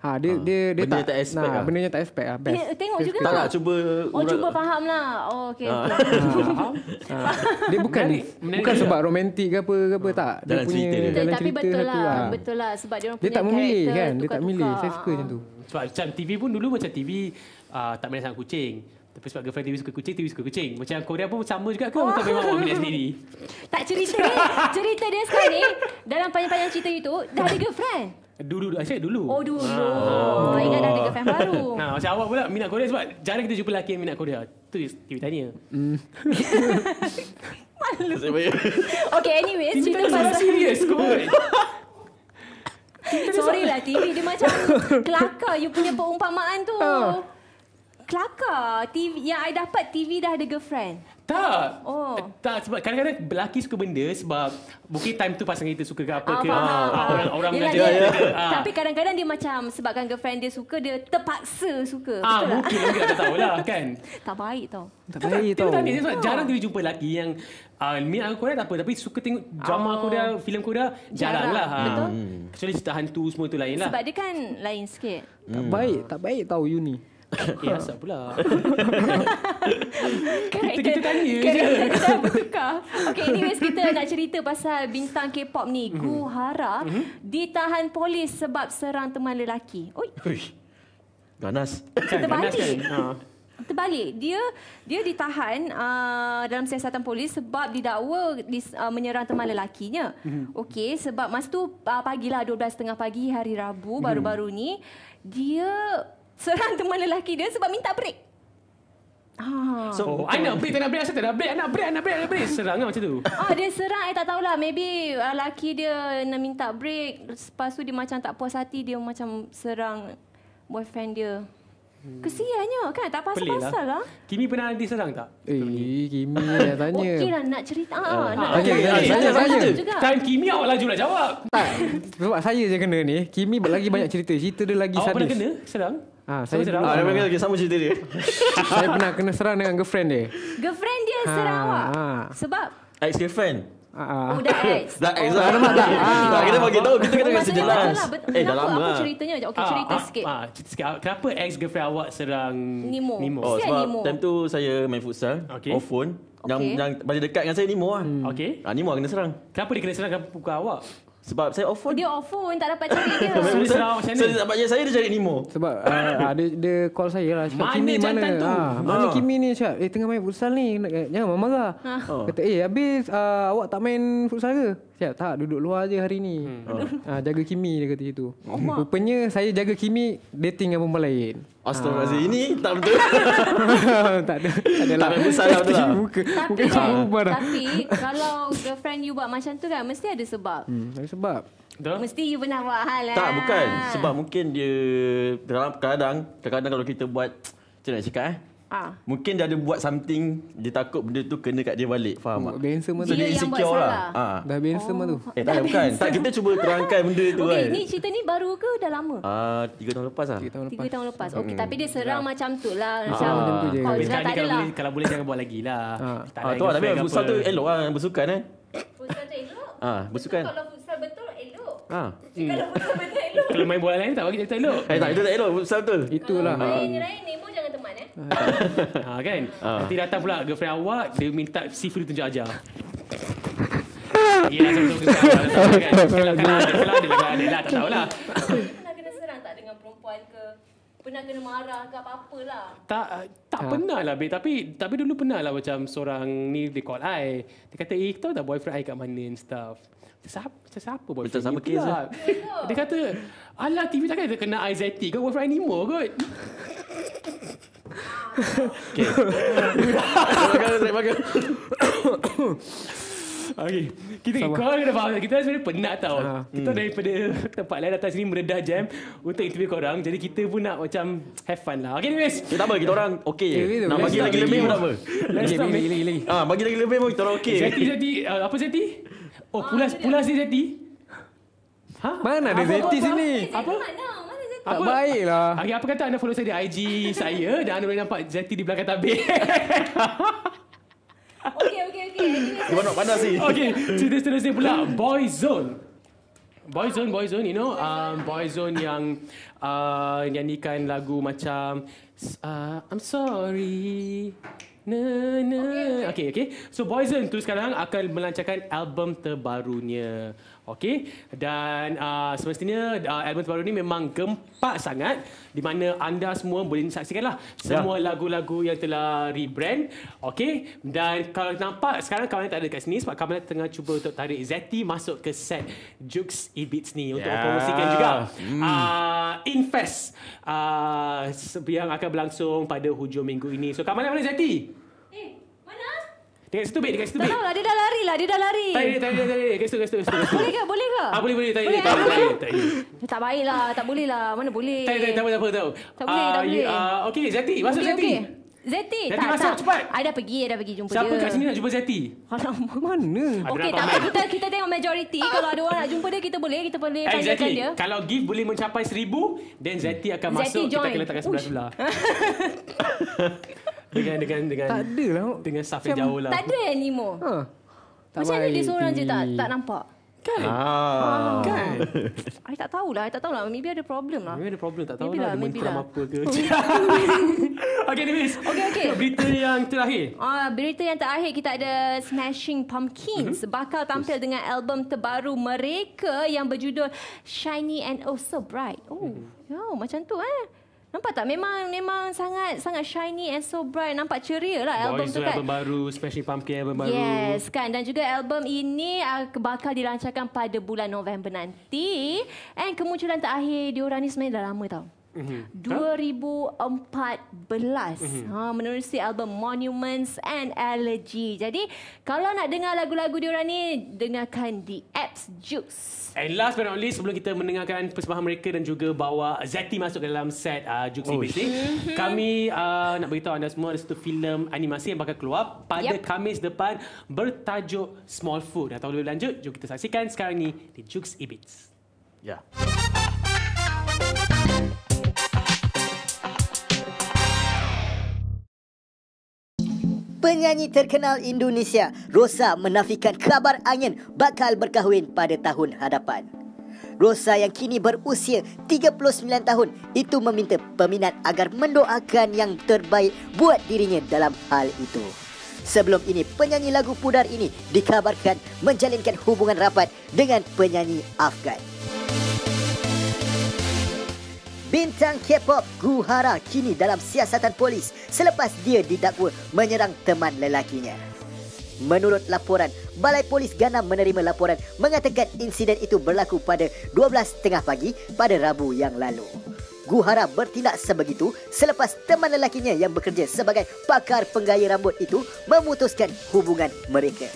Ha dia dia dia benda tak tak expect nah, lah. benda yang tak expect ah best. Dia, tengok juga. Tak nak cuba Oh, cuba faham lah. Oh, okay. Ah. okay. Ah, dia bukan Menarik, menarik bukan juga. sebab romantik ke apa ke apa tak. Dia Jalan punya cerita dia. jalan Tapi cerita betul satu lah. lah. Betul lah. Sebab dia orang Dia punya tak memilih kan? Dia tak memilih. Saya suka Ah. macam tu. Sebab macam TV pun dulu macam TV uh, tak minat sangat kucing. Tapi sebab girlfriend TV suka kucing, TV suka kucing. Macam Korea pun sama juga ke? Atau memang minat sendiri? Tak cerita dia. cerita dia sekarang ni. Dalam panjang-panjang cerita itu. Dah ada girlfriend. Dulu, asyik dulu. Oh dulu. Oh. Ingat dah ada girlfriend baru. Nah, macam awak pula minat Korea sebab jarang kita jumpa lelaki yang minat Korea. Tu TV tanya. Okay anyway. TV Cerita tanya sangat pasal. serius kot. Sorry lah TV dia macam kelakar you punya perumpamaan tu. Ah. Kelakar. TV yang I dapat TV dah ada girlfriend. Tak. Oh. Tak sebab kadang-kadang lelaki suka benda sebab mungkin time tu pasangan kita suka ke apa Ah, ke. faham, Ah, faham. orang orang Yelah, mengajak dia- kita. Ah. Tapi kadang-kadang dia macam sebabkan girlfriend dia suka dia terpaksa suka. Ah, Betul mungkin mungkin tak tahulah kan. tak? Tak baik tau. Tak baik Kita tau. tanya sebab jarang kita jumpa lelaki yang uh, minat Korea tak apa tapi suka tengok drama Oh. Korea, filem Korea jarang, Jarang, lah. Ha. betul. Kecuali cerita hantu semua tu lain lah. Sebab dia kan lain sikit. Tak baik, tak baik tau you ni. Eh, asal pula. Karakter, kita tanya je. kita bertukar. Okay, anyways kita nak cerita pasal bintang K-pop ni, Mhm. Gu Hara, ditahan polis sebab serang teman lelaki. Oi, Ganas. Kan, Terbalik. ganas kan? Ha. terbalik. Dia dia ditahan uh, dalam siasatan polis sebab didakwa dis, uh, menyerang teman lelakinya. Mhm. Okey, sebab masa tu uh, pagilah 12.30 pagi hari Rabu baru-baru ni dia serang teman lelaki dia sebab minta break. Ha. So, oh, I nak break, tak nak break, asal tak nak break, I nak break, I nak break, I nak break. Serang lah macam tu. Ah dia serang I tak tahulah maybe uh, laki dia nak minta break lepas tu dia macam tak puas hati dia macam serang boyfriend dia. Kesiannya kan tak Hmm. Pasal-pasal lah. Kimi pernah diserang tak? Eh, Kimi dah tanya. Okey lah nak cerita. Ah, nak Tanya, cerita. tanya, tanya, tanya. juga. Time Kimi awak laju nak jawab. Sebab saya je kena ni. Kimi lagi banyak cerita. Cerita dia lagi Awak sadis. pernah kena serang? Ha, saya serang? dulu Ah, memang lagi sama cerita dia. saya pernah kena serang dengan girlfriend dia. Girlfriend dia Ha, serang awak. ha. Sebab Ex-girlfriend. Ah. Oh, dah ex. Dah ex Oh. lah. Nampak tak? Ah. Tak, kita bagi tahu. Kita kena kasi jelas. lah, betul. Eh, dah Kenapa? lama Apa lah. ceritanya? Okey, cerita Ah, sikit. Ah, cerita sikit. Kenapa ex girlfriend awak serang Nemo. Nemo? Oh, sebab time tu saya main futsal. Off phone. Yang Okey. yang paling dekat dengan saya Nemo lah. Okey. Ah, Nemo kena serang. Kenapa dia kena serang kenapa pukul awak? Sebab saya off phone. Dia off phone, tak dapat cari dia. So, dia macam mana? So, dapat saya dia cari Nemo. Sebab uh, dia, dia call saya lah cakap, Mana Kimi mana jantan tu? Ah, Mana Ah. Kimi ni cakap Eh tengah main futsal ni Jangan marah-marah Oh. Kata eh habis uh, Awak tak main futsal ke Cakap tak duduk luar je hari ni ah, Jaga Kimi dia kata itu Rupanya saya jaga Kimi Dating dengan perempuan lain Astaghfirullahaladzim. Ini tak betul. tak ada Tak ada Tak main futsal lah betul lah. Muka Tapi Muka kan, berubah dah tapi kalau girlfriend you buat macam tu kan, mesti ada sebab. hmm, Ada sebab Betul? Mesti you pernah buat hal lah. Tak, bukan. Sebab mungkin dia dalam kadang kadang-kadang kalau kita buat macam nak cakap eh? Ah. Mungkin dia ada buat something dia takut benda tu kena kat dia balik. Faham tak? Dia handsome So Dia dia yang buat insecure lah. Ha. Dah handsome lah tu Eh tak bukan. Tak kita cuba terangkan benda tu Okey, kan. ni cerita ni baru ke dah lama? Ah, tiga tahun lepas lah. Tiga tahun Tiga lepas tahun lepas. Okey, Hmm. tapi dia serang macam tu lah. Ah, Macam macam tu je. tak ni ada kalau lah. boleh, kalau boleh jangan buat lagi lah. Tak Ah, ada tu lah. Tapi futsal tu elok lah bersukan eh. Futsal tu elok. Ah, bersukan. Kalau futsal betul elok. Ah. Kalau futsal betul elok. Kalau main bola lain tak bagi cerita elok. Eh tak, itu tak elok. Futsal betul. Itulah Main-main Nemo jangan teman eh. ha, kan? Ah. Nanti datang pula girlfriend awak dia minta Sifu tunjuk ajar. Ya, sama-sama girlfriend awak datang kan. Kalau kalau ada, kalau ada, kalau ada lah, tak tahulah. Pernah kena serang tak dengan perempuan ke? Pernah kena marah ke apa-apa lah? Tak tak Ha. pernah lah babe tapi tapi dulu pernah lah macam seorang ni dia call I. Dia kata, "Eh, tahu tak boyfriend I kat mana and stuff." Siapa, siapa boyfriend Macam sama case pula? lah. Dia kata, "Alah, TV takkan kena IZT kau boyfriend Nemo kot." Okay. Terima terima kasih. Okey. Kita kau kena faham kita sebenarnya penat tau. Ha. Kita daripada tempat lain datang sini meredah jam untuk interview korang. Jadi kita pun nak macam have fun lah. Okay anyways. Kita tak apa, kita orang okey Eh, je. wait, Nak bagi lagi lebih pun tak apa. Let's Lagi start lagi lagi lagi Ah, bagi lagi lebih pun kita orang okey. Zeti Zeti uh, apa Zeti? Oh pulas pulas ni Zeti. Ha? Mana ada Zeti sini Apa? Mana? Mana? Tak baik lah Okay, apa kata anda follow saya di IG saya dan anda boleh nampak Zeti di belakang tabir. Okey, okey, okey. Ini Dia nak panas ni. okay, cerita seterusnya pula Boyzone. Boyzone, Boyzone, you know, um, Boyzone yang uh, nyanyikan lagu macam uh, I'm sorry. Na, na. Okay, okay. So Boyzone tu sekarang akan melancarkan album terbarunya. Okay. Dan uh, semestinya uh, album terbaru ni memang gempak sangat. Di mana anda semua boleh saksikan lah. Semua lagu-lagu yang telah rebrand. Okay. Dan kalau nampak sekarang kawan tak ada kat sini sebab kawan tengah cuba untuk tarik Zeti masuk ke set Jukes Ebits ni untuk Ya. promosikan juga. Hmm. Uh, Infest uh, yang akan berlangsung pada hujung minggu ini. So kat mana mana Zeti? Eh? Dekat situ babe, dekat situ Tak tahu lah, dia dah lari lah, dia dah lari. Tadi, tadi, tadi, tadi. Dekat situ, dekat situ, dekat situ. dekat situ. Boleh ke? Boleh ke? Ah, boleh, boleh. Tadi, Boleh, tadi, eh? tadi. Tak baik lah, tak boleh lah. Mana boleh? Tak, tak, tak, apa, tak, apa, tak. apa. Tak boleh, Ah, tak you- boleh. ah, Okey, Zeti. Masuk Okey, Zeti. tak, masuk, tak. cepat. I dah pergi, I dah pergi jumpa Siapa dia. kat sini nak jumpa Zeti? Alamak. Mana Okey, tak apa. Kita kita tengok majoriti. Kalau ada orang nak jumpa dia, kita boleh. Kita boleh tanyakan Exactly. dia. Kalau gift boleh mencapai seribu, then Zeti akan Zeti masuk. Kita join. akan letakkan sebelah-sebelah. dengan dengan dengan Tak ada lah dengan staff yang jauh lah. Tak ada eh, Nemo. ha. Tak Macam mana dia seorang je tak tak nampak? Kan? Ah. Kan? I tak tahulah, I tak tahulah. Maybe ada problem lah. Maybe ada problem tak tahu Maybe lah. Dia maybe lah. apa ke. okay, anyways. Okey, okey. Berita yang terakhir. Ah, berita yang terakhir kita ada Smashing Pumpkins Mhm. bakal tampil dengan album terbaru mereka yang berjudul Shiny and Oh So Bright. Oh, oh macam tu eh. Nampak tak? Memang memang sangat sangat shiny and so bright. Nampak ceria lah album Boys tu tu kan. album baru, Smashing Pumpkin album baru. Yes kan dan juga album ini uh, bakal dilancarkan pada bulan November nanti and kemunculan terakhir diorang ni sebenarnya dah lama tau. Mhm. 2014 Mhm. ha, menerusi album Monuments and Elegy. Jadi kalau nak dengar lagu-lagu diorang ni dengarkan di apps Jukes. And last but not least sebelum kita mendengarkan persembahan mereka dan juga bawa Zati masuk ke dalam set uh, Jukes Oh, ABC, kami uh, nak beritahu anda semua ada satu filem animasi yang bakal keluar pada Yep. Khamis depan bertajuk Small Food. Atau lebih lanjut, jom kita saksikan sekarang ni di Jukes Ebits. Ya. Penyanyi terkenal Indonesia, Rosa menafikan kabar angin bakal berkahwin pada tahun hadapan. Rosa yang kini berusia 39 tahun itu meminta peminat agar mendoakan yang terbaik buat dirinya dalam hal itu. Sebelum ini, penyanyi lagu pudar ini dikabarkan menjalinkan hubungan rapat dengan penyanyi Afgan. Bintang K-pop Guhara kini dalam siasatan polis selepas dia didakwa menyerang teman lelakinya. Menurut laporan, Balai Polis Ganam menerima laporan mengatakan insiden itu berlaku pada 12.30 pagi pada Rabu yang lalu. Guhara bertindak sebegitu selepas teman lelakinya yang bekerja sebagai pakar penggaya rambut itu memutuskan hubungan mereka.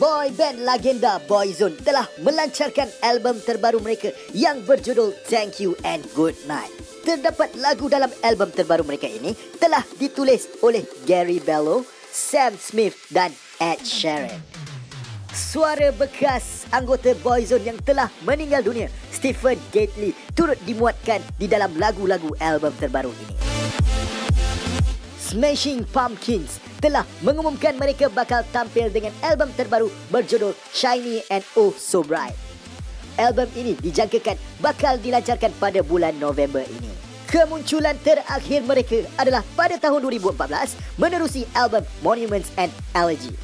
Boy band legenda Boyzone telah melancarkan album terbaru mereka yang berjudul Thank You and Good Night. Terdapat lagu dalam album terbaru mereka ini telah ditulis oleh Gary Bello, Sam Smith dan Ed Sheeran. Suara bekas anggota Boyzone yang telah meninggal dunia, Stephen Gately, turut dimuatkan di dalam lagu-lagu album terbaru ini. Smashing Pumpkins telah mengumumkan mereka bakal tampil dengan album terbaru berjudul Shiny and Oh So Bright. Album ini dijangkakan bakal dilancarkan pada bulan November ini. Kemunculan terakhir mereka adalah pada tahun 2014 menerusi album Monuments and Elegy.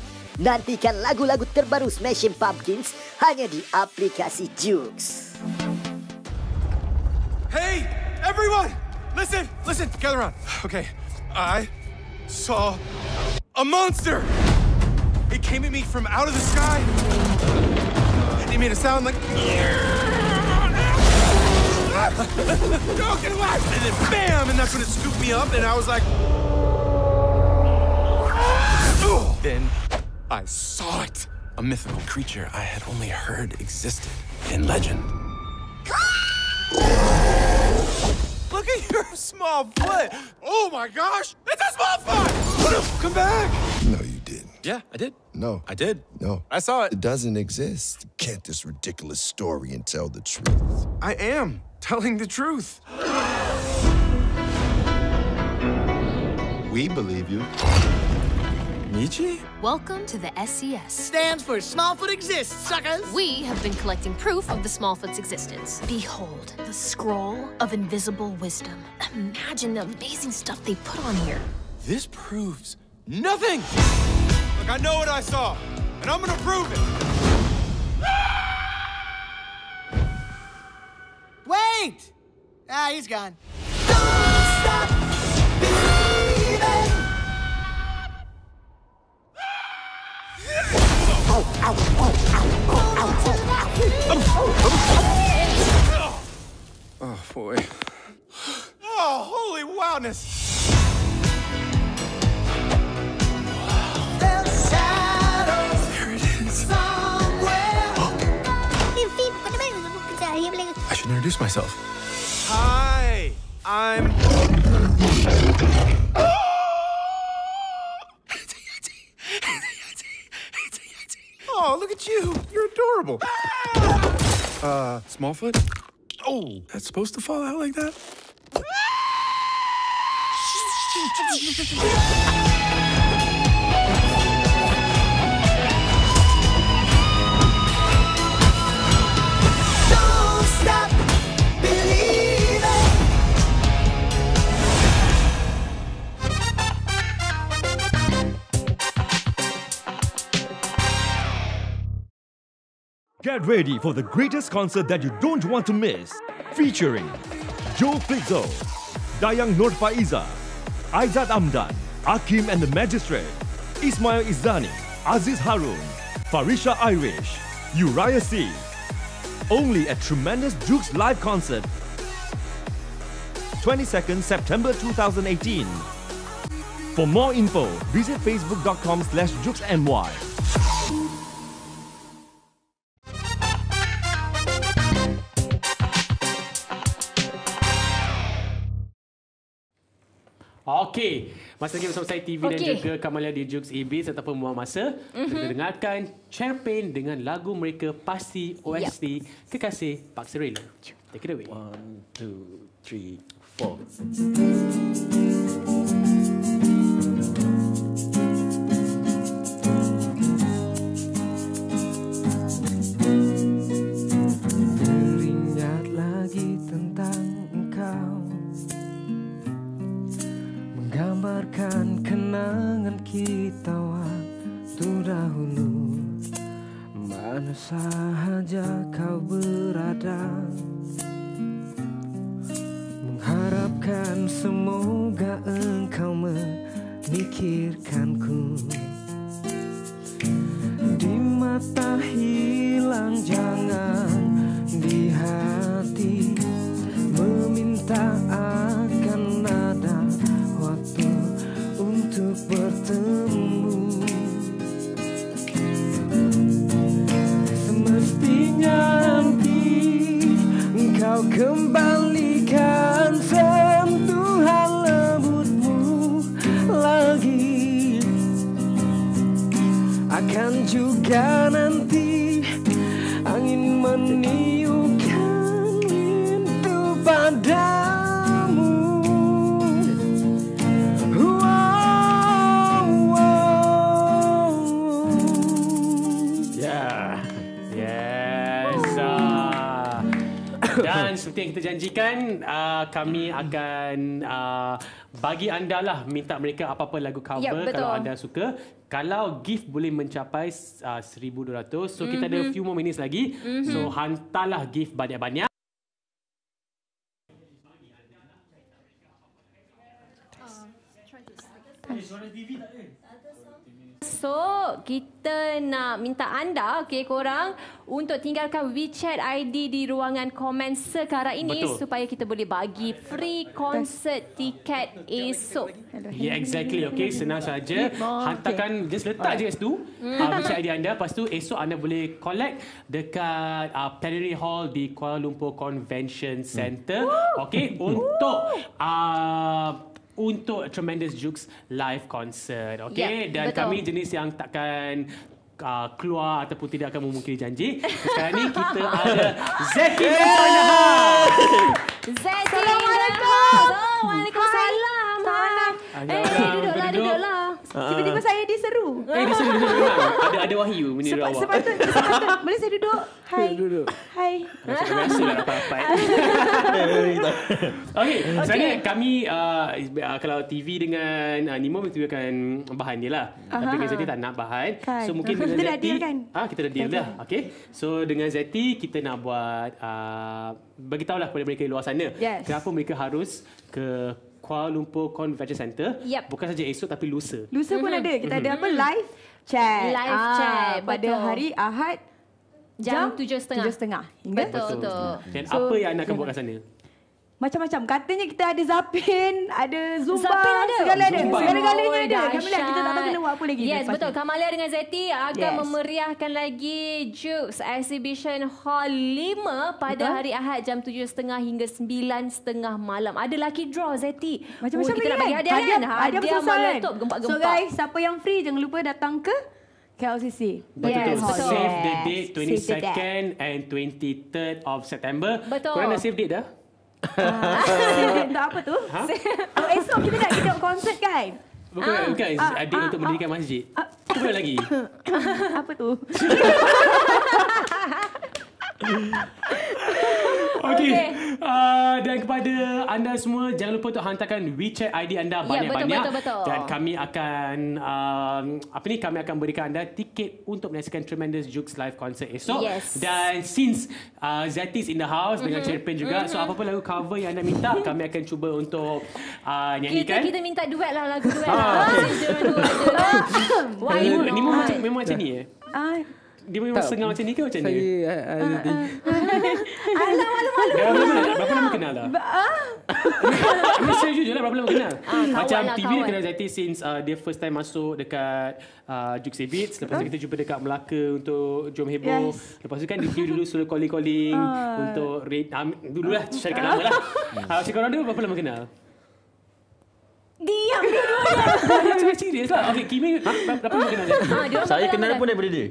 Nantikan lagu-lagu terbaru Smashing Pumpkins hanya di aplikasi Jukes. Hey, everyone! Listen, listen, gather around. Okay, I saw a monster! It came at me from out of the sky. And it made a sound like. And then bam! And that's when it scooped me up, and I was like. then I saw it. A mythical creature I had only heard existed in legend. Look at your small foot. Oh my gosh, it's a small foot. Come back. No, you didn't. Yeah, I did. No. I did. No. I saw it. It doesn't exist. You can't this ridiculous story and tell the truth. I am telling the truth. We believe you. Nietzsche? Welcome to the SES. Stands for Smallfoot Exists, suckers! We have been collecting proof of the Smallfoot's existence. Behold, the scroll of invisible wisdom. Imagine the amazing stuff they put on here. This proves nothing. Look, I know what I saw, and I'm gonna prove it. Wait! Ah, he's gone. Oh, boy. Oh, holy wildness. Introduce myself. Hi, I'm. Oh, look at you. You're adorable. Uh, Smallfoot? Oh, that's supposed to fall out like that? Get ready for the greatest concert that you don't want to miss. Featuring Joe Flizzo, Dayang Nur Faiza, Aizat Amdan, Akim and the Magistrate, Ismail Izzani, Aziz Harun, Farisha Irish, Uriah C. Only at Tremendous Jukes Live Concert. 22nd September 2018. For more info, visit facebook.com slash jukesny. Okey, masa lagi bersama saya TV dan Okey. juga Kamalia di Jukes Ibis ataupun Buang Masa. Mhm. Kita dengarkan Champagne dengan lagu mereka Pasti OST Kekasih Paksa Rela. Take it away. One, two, three, four. kita waktu dahulu Mana sahaja kau berada. Mengharapkan semoga engkau memikirkanku. Di mata hilang jangan di hati. Meminta akan ada waktu untuk bertemu. Semestinya nanti Engkau kembalikan sentuhan lembutmu lagi. Akan juga nanti seperti yang kita janjikan, uh, kami akan uh, bagi anda lah minta mereka apa-apa lagu cover Ya, betul. kalau anda suka. Kalau gift boleh mencapai uh, 1200. So kita ada Mhm. few more minutes lagi. Mhm. So hantarlah gift banyak-banyak. So, kita nak minta anda, okay, korang untuk tinggalkan WeChat ID di ruangan komen sekarang ini Betul. supaya kita boleh bagi free concert tiket esok. Yeah, exactly. Okay, senang saja. Hantarkan, just letak je kat situ. Hmm. Uh, WeChat ID anda. Lepas tu, esok anda boleh collect dekat uh, Plenary Hall di Kuala Lumpur Convention Centre. Okay, untuk... Uh, untuk Tremendous Jukes live concert. Okay, Yep, dan betul. kami jenis yang takkan uh, keluar ataupun tidak akan memungkiri janji. Sekarang ni kita ada Zeki yeah! Zeti Assalamualaikum. Oh, Waalaikumsalam. Salam. Eh, duduklah, duduklah. Tiba-tiba saya diseru. Eh, di sini duduk memang. Ada, ada wahyu meniru Sepa- awak. Sepatut, sepatut. Boleh saya duduk? Hai. Duduk. Hai. Biasa lah rapat-rapat. Okey, okay. sebenarnya kami uh, kalau TV dengan uh, Nemo mesti akan bahan dia lah. Aha. Tapi dengan Zeti tak nak bahan. Kan. So mungkin dengan Kita dah Zeti deal kan? Ah kita dah deal Okay. dah. Okey. So dengan Zeti kita nak buat uh, bagi tahulah kepada mereka di luar sana Yes. kenapa mereka harus ke Kuala Lumpur Convention Centre Yep. bukan saja esok tapi lusa. Lusa pun Mhm. ada. Kita ada apa? Live chat. Live Ah, chat, Pada betul. hari Ahad. Jam tujuh setengah. Tujuh setengah. Hingga Betul, betul. Dan So, apa yang anda akan buat kat sana? Macam-macam. Katanya kita ada Zapin, ada Zumba, Zapin ada. segala ada. Segala-galanya Oh, ada. Kami lihat kita tak tahu kena buat apa lagi. Yes, betul. ni. Kamalia dengan Zeti akan Yes. memeriahkan lagi Jukes Exhibition Hall 5 pada Betul. hari Ahad jam 7.30 hingga 9.30 malam. Ada lucky draw Zeti. Macam-macam oh, kita nak bagi kan? hadiah, kan? Hadiah Hadiah kan? meletup gempak-gempak. So guys, siapa yang free jangan lupa datang ke KLCC. Betul Yes, tu. betul. Save the date Yes, save the date. 22nd and 23rd of September. Betul. Korang dah save date dah? Untuk apa tu? Ha? Oh, esok kita nak kita konsert kan? Bukan, Ah, bukan. ah, Adik ah, untuk mendirikan masjid. Itu boleh lagi. apa tu? Okey. Uh, dan kepada anda semua jangan lupa untuk hantarkan WeChat ID anda Ya, banyak-banyak betul, betul, betul. dan kami akan um, apa ni kami akan berikan anda tiket untuk menyaksikan Tremendous Jukes live concert esok. Yes. Dan since uh, Zati is in the house dengan Mhm. champion juga so apa-apa lagu cover yang anda minta kami akan cuba untuk uh, Kita nyanyikan. kita minta duet lah lagu duet Ah, lah. okay. Lah. Why Ni not? ni memang macam memang macam ni eh. Ah, Dia memang Tak. sengau macam ni ke macam ni? Saya uh, uh, alah, malu, malu. Dah berapa lama, berapa lama kenal dah? Ini saya jujur lah berapa lama kenal. Ah, Macam lah, TV dia kenal Zati since uh, dia first time masuk dekat uh, Jukes Beats. Lepas tu kita jumpa dekat Melaka untuk Jom Heboh. Yes. Lepas tu kan dia dulu suruh calling-calling Ah. untuk rate. Um, dulu lah syarikat lama lah. Uh, macam korang dulu berapa lama kenal? Diam dua-duanya. Macam serius lah. Okay, Kimi ha? berapa lama kenal? Ah, Saya kenal pun daripada dia.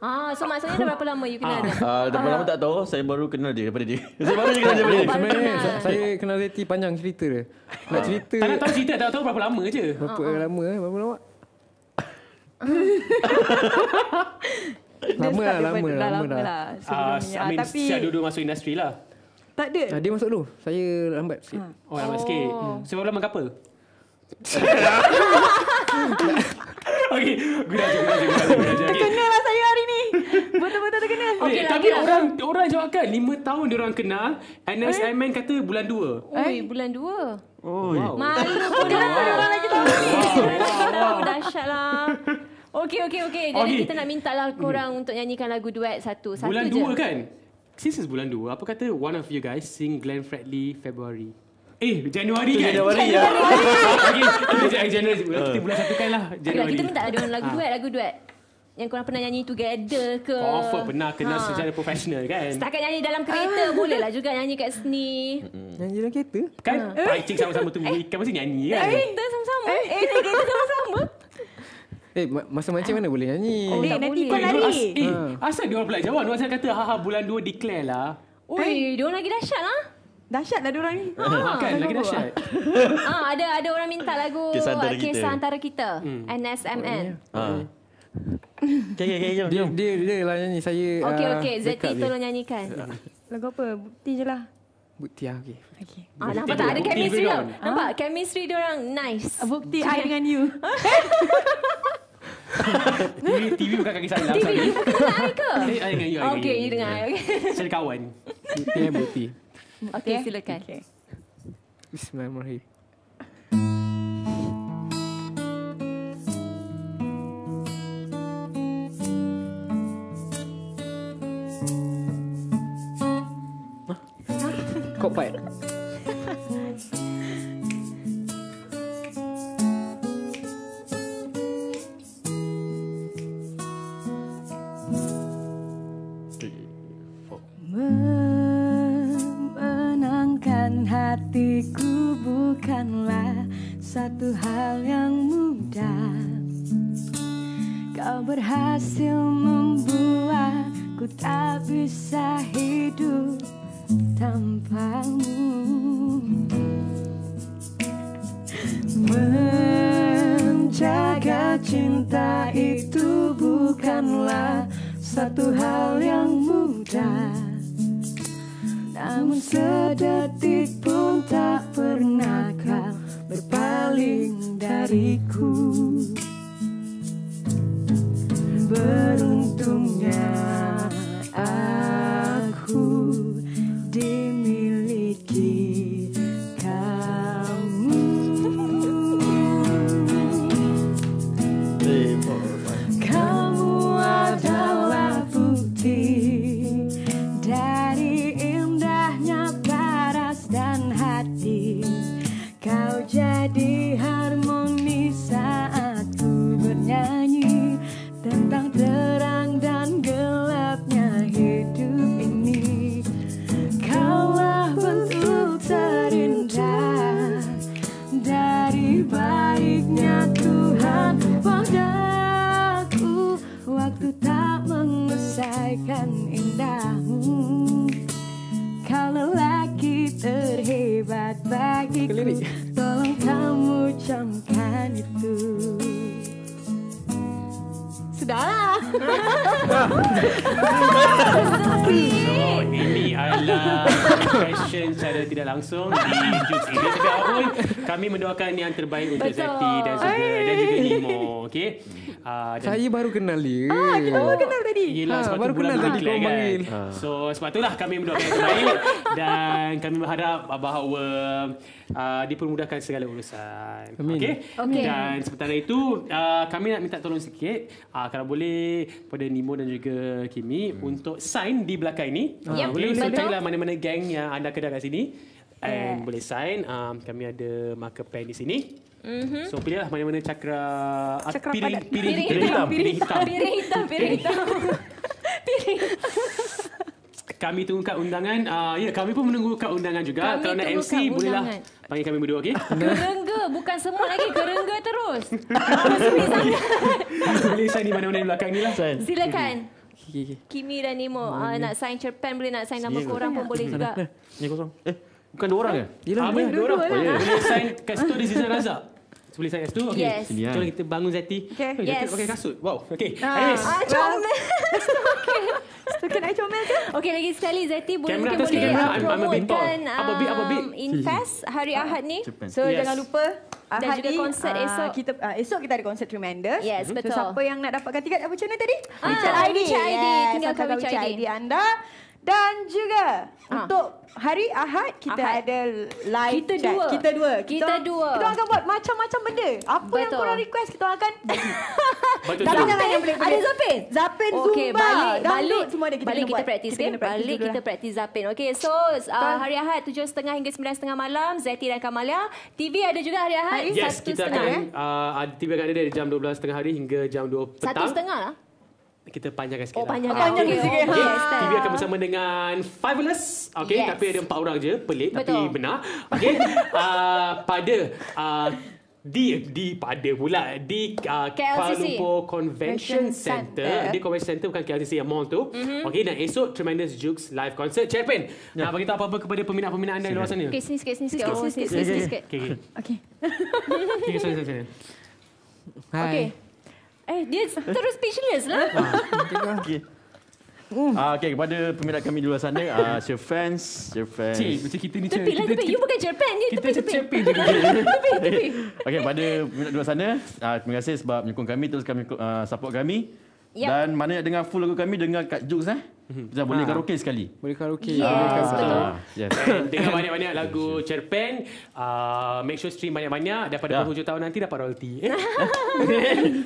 Ah, so maksudnya dah berapa lama you kenal dia? Ah, dah berapa lama tak tahu, saya baru kenal dia daripada dia. Saya baru je kenal dia daripada dia. sebenarnya sa- saya kenal Zeti panjang cerita dia. Nak cerita Tak nak tahu cerita, tak tahu berapa lama je. berapa lama eh? Berapa lama? Dia Lama lah, lama lah, dah lama dah. lah Uh, sebelumnya. I mean, Tapi siap dulu masuk industri lah. tak ada. Ah, dia masuk dulu. Saya lambat sikit. Oh, lama sikit. So, berapa lama couple? Okay, guna je, guna je, guna je, guna je. Okay. Lah. Okay, lah, tapi lah. orang orang jawab kan 5 tahun dia orang kenal. NSM Man kata bulan 2. Oi, bulan dua. Oh, wow. Malu pun kenapa dia orang lagi tahu ni. Wow, dahsyat lah. Okey, okey, okey. Jadi Okey. kita nak minta lah korang untuk nyanyikan lagu duet satu. Satu Bulan je. 2 kan? Since bulan 2, apa kata one of you guys sing Glenn Fredly February? Eh, Januari kan? Januari, ya. Okey, okay, Januari. Kita bulan satu kan lah. Okay, Januari. kita minta ada orang lagu Ah. duet, lagu duet. Yang korang pernah nyanyi together ke? Confirm pernah kenal Ha. secara profesional kan? Setakat nyanyi dalam kereta, boleh lah juga nyanyi kat sini. Nyanyi dalam kereta? Kan pancing sama-sama tu ikan mesti nyanyi kan? Eh, kita sama-sama. Eh, eh kita sama-sama. Eh, ma- masa mancing mana boleh nyanyi? Oh, tak boleh. As, eh, Ha. asal dia orang pula jawab? Dia orang kata, haha bulan 2 declare lah. Oi, dia orang lagi dahsyat lah. Dahsyat lah dia orang ni. kan, lagi dahsyat. ah, ada ada orang minta lagu Kisah antara kisah kita. antara kita. Hmm. NSMN. Ha. Okay, okay, okay, jom, Dia, jom. dia, dia lah nyanyi. Saya Okey, ah, okey. Zeti tolong nyanyikan. Lagu apa? Bukti je lah. Bukti lah, okey. Ah, nampak tak ada bukti chemistry tau. on. Nampak chemistry dia orang nice. Bukti I dengan you. TV, TV bukan kaki saya lah. TV, you bukan dengan I ke? I dengan you. I Okey, you dengan I. Okey. Saya kawan. Bukti eh, bukti. Okey, silakan. Bismillahirrahmanirrahim. Coldplay terbaik untuk Betul. Zeti dan juga, dan juga Nemo. Okay? Uh, dan, Saya baru kenal dia. Ah, kita baru kenal tadi Yelah, Ha, sebab baru kenal tadi kau kan. panggil. So sebab itulah kami mendoakan yang terbaik dan kami berharap bahawa uh, dipermudahkan segala urusan. Okey. Okey. Dan sementara itu uh, kami nak minta tolong sikit uh, kalau boleh pada Nemo dan juga Kimi hmm. untuk sign di belakang ini. Yep, boleh so carilah mana-mana geng yang anda kedai kat sini. And Yes. boleh sign um, Kami ada marker pen di sini Mhm. So pilihlah mana-mana cakra ah, Cakra piring, padat. piring, Piring piring hitam, hitam. piring hitam. Piring hitam, piring hitam. Piring Kami tunggu kad undangan. Uh, ya, kami pun menunggu kad undangan juga. Kami Kalau nak MC, bolehlah panggil kami berdua, okey? Kerengga, bukan semua lagi kerengga terus. Sangat. boleh sign di mana-mana di belakang ni lah. Silakan. Okay, okay. Kimi dan Nemo uh, nak sign cerpen boleh nak sign nama korang pun boleh juga. Ni kosong. Eh, bukan dua orang ke? Yelah, ah, dua orang. Oh, ya. Boleh sign kat situ di Zizan Razak. Boleh saya tu? Okay. Yes. Sini, ah. Jom kita bangun Zeti. Okay. Eh, Yes. Pakai kasut. Wow. Okay. Ah, Anyways. ah, comel. okay. Stokin I comel ke? Okey lagi sekali Zeti boleh Kamera mungkin boleh kamera. uh, I'm- I'm a bit tall. Apa bit, apa bit? um, Invest hari Ahad ni. So Yes. jangan lupa Dan Ahad juga ni, konsert ah, esok. Kita ah, esok kita ada konsert Tremendous. Yes, So, betul. siapa yang nak dapatkan tiket apa channel tadi? Ah, WeChat ID. WeChat ID. Yes, Tinggalkan WeChat ID. ID anda. Dan juga Ah. untuk hari Ahad kita Ahad. ada live Kita chat. dua. Kita dua. Kita dua. Kita akan buat macam-macam benda. Apa yang Betul. korang request kita akan bagi. Tapi jangan yang boleh Ada Zapin? Zapin Okey, Zumba. balik, balik, semua ada kita balik kita buat. praktis, Kita okay? Balik dulu kita praktis Zapin. Okay, so uh, hari Ahad 7.30 hingga 9.30 malam, Zeti dan Kamalia. TV ada juga hari Ahad, Yes, satu kita setengah. akan uh, ada TV akan ada dari jam 12.30 hari hingga jam 2 petang. Satu setengah lah. Kita panjangkan sikit Oh, lah. panjangkan. Panjang Okey, sikit. okey, Ha. understand. TV akan bersama dengan Fiveless. Okay, Yes. tapi ada empat orang je. Pelik tapi Betul. benar. Okay, uh, pada uh, di di pada pula di uh, Kuala KLCC. Lumpur Convention Center. Center. Di Convention Center bukan KLCC yang mall tu. Mhm. Okay, dan esok Tremendous Jukes live concert. Cherpen, nak bagi tahu apa-apa kepada peminat-peminat anda di luar sana? Okay, sini sikit, sini sikit. Sikit, Oh, sikit, sini sikit, sikit. Okay, okay. Okey. Okay, sorry, sorry, sorry. Hai. Okay. Eh, dia terus speechless lah. Okey. Ah, okay, kepada peminat kami di luar sana, ah, share fans, share fans. Cik, macam kita ni Tepi lah, tepi. You bukan dia kita tepi, tepi. cherpen je. Tepi, tepi. Okey, pada peminat di luar sana, ah, terima kasih sebab menyokong kami, terus kami ah, support kami. Yep. Dan mana yang dengar full lagu kami, dengar kat Jux eh. Kita boleh Ah. karaoke sekali. Boleh karaoke. Yes, betul. Ah, yes. And dengar banyak-banyak lagu Cerpen. Uh, make sure stream banyak-banyak. Daripada Ya. penghujung tahun nanti dapat royalty. Eh?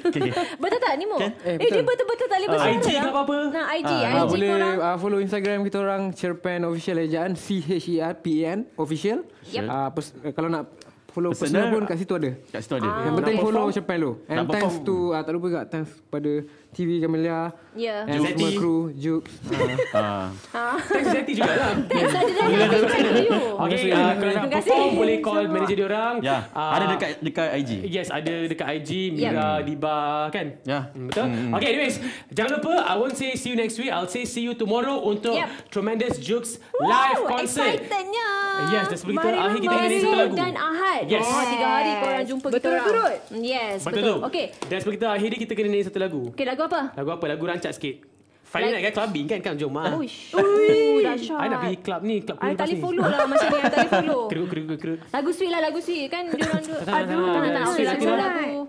Okay. Betul tak Nimo? Eh, Eh, dia betul. betul-betul tak boleh Ah, bersuara IG ke lah. apa-apa? Nah, IG. Ah, IG Ah, boleh korang. uh, follow Instagram kita orang Cherpen Official Ejaan C H E R P E N Official. Yep. Ah, pers- uh, kalau nak follow Personal, personal, pun kat situ ada. Kat situ ada. Ah. Yang penting Nak follow? Cherpen dulu. And Nak thanks to ah, tak lupa juga thanks pada TV Camelia Ya. and Zeti. semua kru Juk. Ah. Thanks Zeti jugalah. Thanks ada dah. Thank you. Okay, kasih. uh, kalau nak perform boleh call manager dia orang. Ya, Ah, ada dekat dekat IG. Yes, ada dekat IG Mira Diba kan? Ya. Hmm, Betul? Okay, anyways. Jangan lupa, I won't say see you next week. I'll say see you tomorrow untuk Yep. Tremendous Jukes live concert. Excitednya. Yes, dan sebelum kita akhir kita nyanyi satu lagu. dan Ahad. Yes. Oh, tiga hari korang jumpa kita orang. Betul-betul. Yes, Betul, betul. tu. Okey. Dan sebelum kita akhiri, kita kena nyanyi satu lagu. Okey, lagu apa? Lagu apa? Lagu rancak sikit. Friday Like- night kan clubbing kan kan jom ah. Uish. Ui, dahsyat. I nak pergi club ni, club I tali ni. follow lah macam ni, I tali follow. Keruk keruk keruk, keruk. Lagu sweet lah, lagu sweet. Kan dia orang dua. Tak, tak, tak, Aduh, tak, tak, tak, tak, tak. sweet Lagu, sikit. lagu.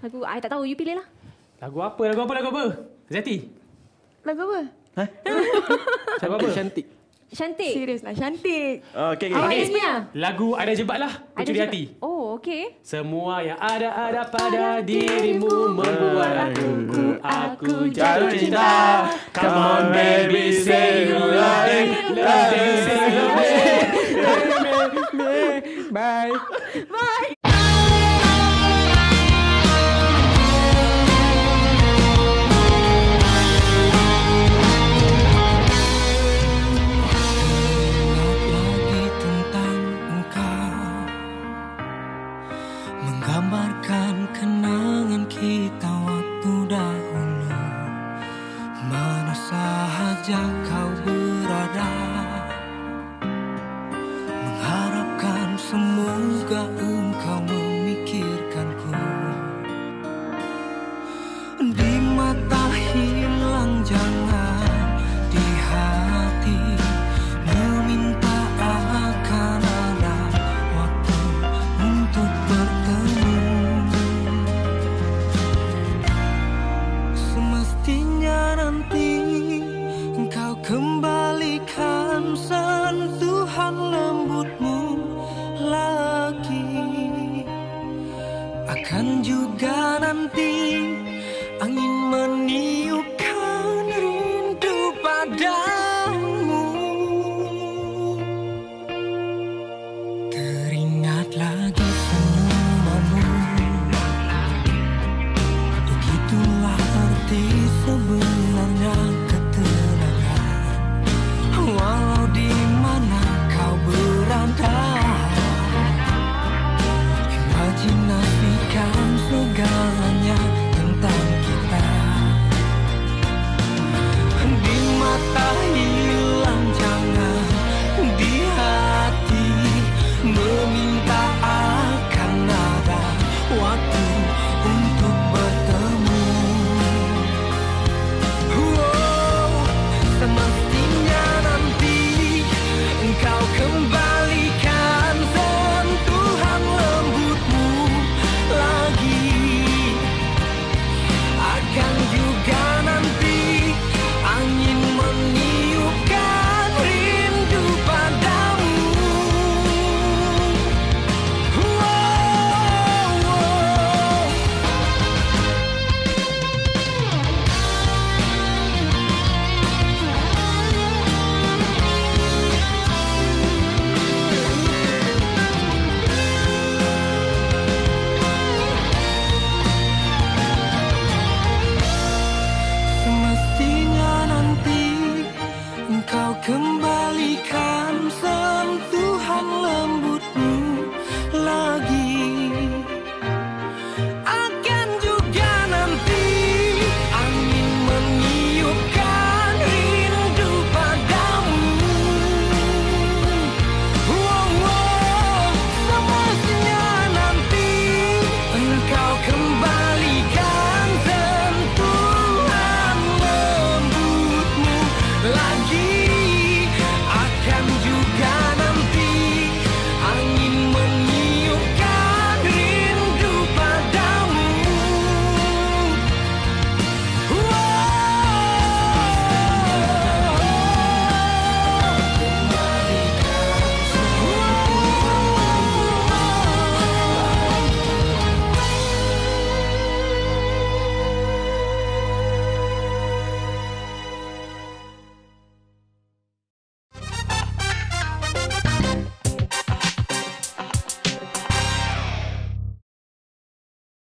Lagu, I tak tahu. You pilih lah. Lagu apa? Lagu apa? Lagu apa? Zeti. Lagu apa? Lagu apa? Cantik. Cantik. Serius lah, cantik. Okey, Awak okey. okay. punya. Lagu Ada Jebat lah. Ada Pencuri hati. Oh, okey. Semua yang ada-ada pada dirimu membuat aku, aku jatuh cinta. Come on baby, say you love me, love me, say you love me. Bye. Bye.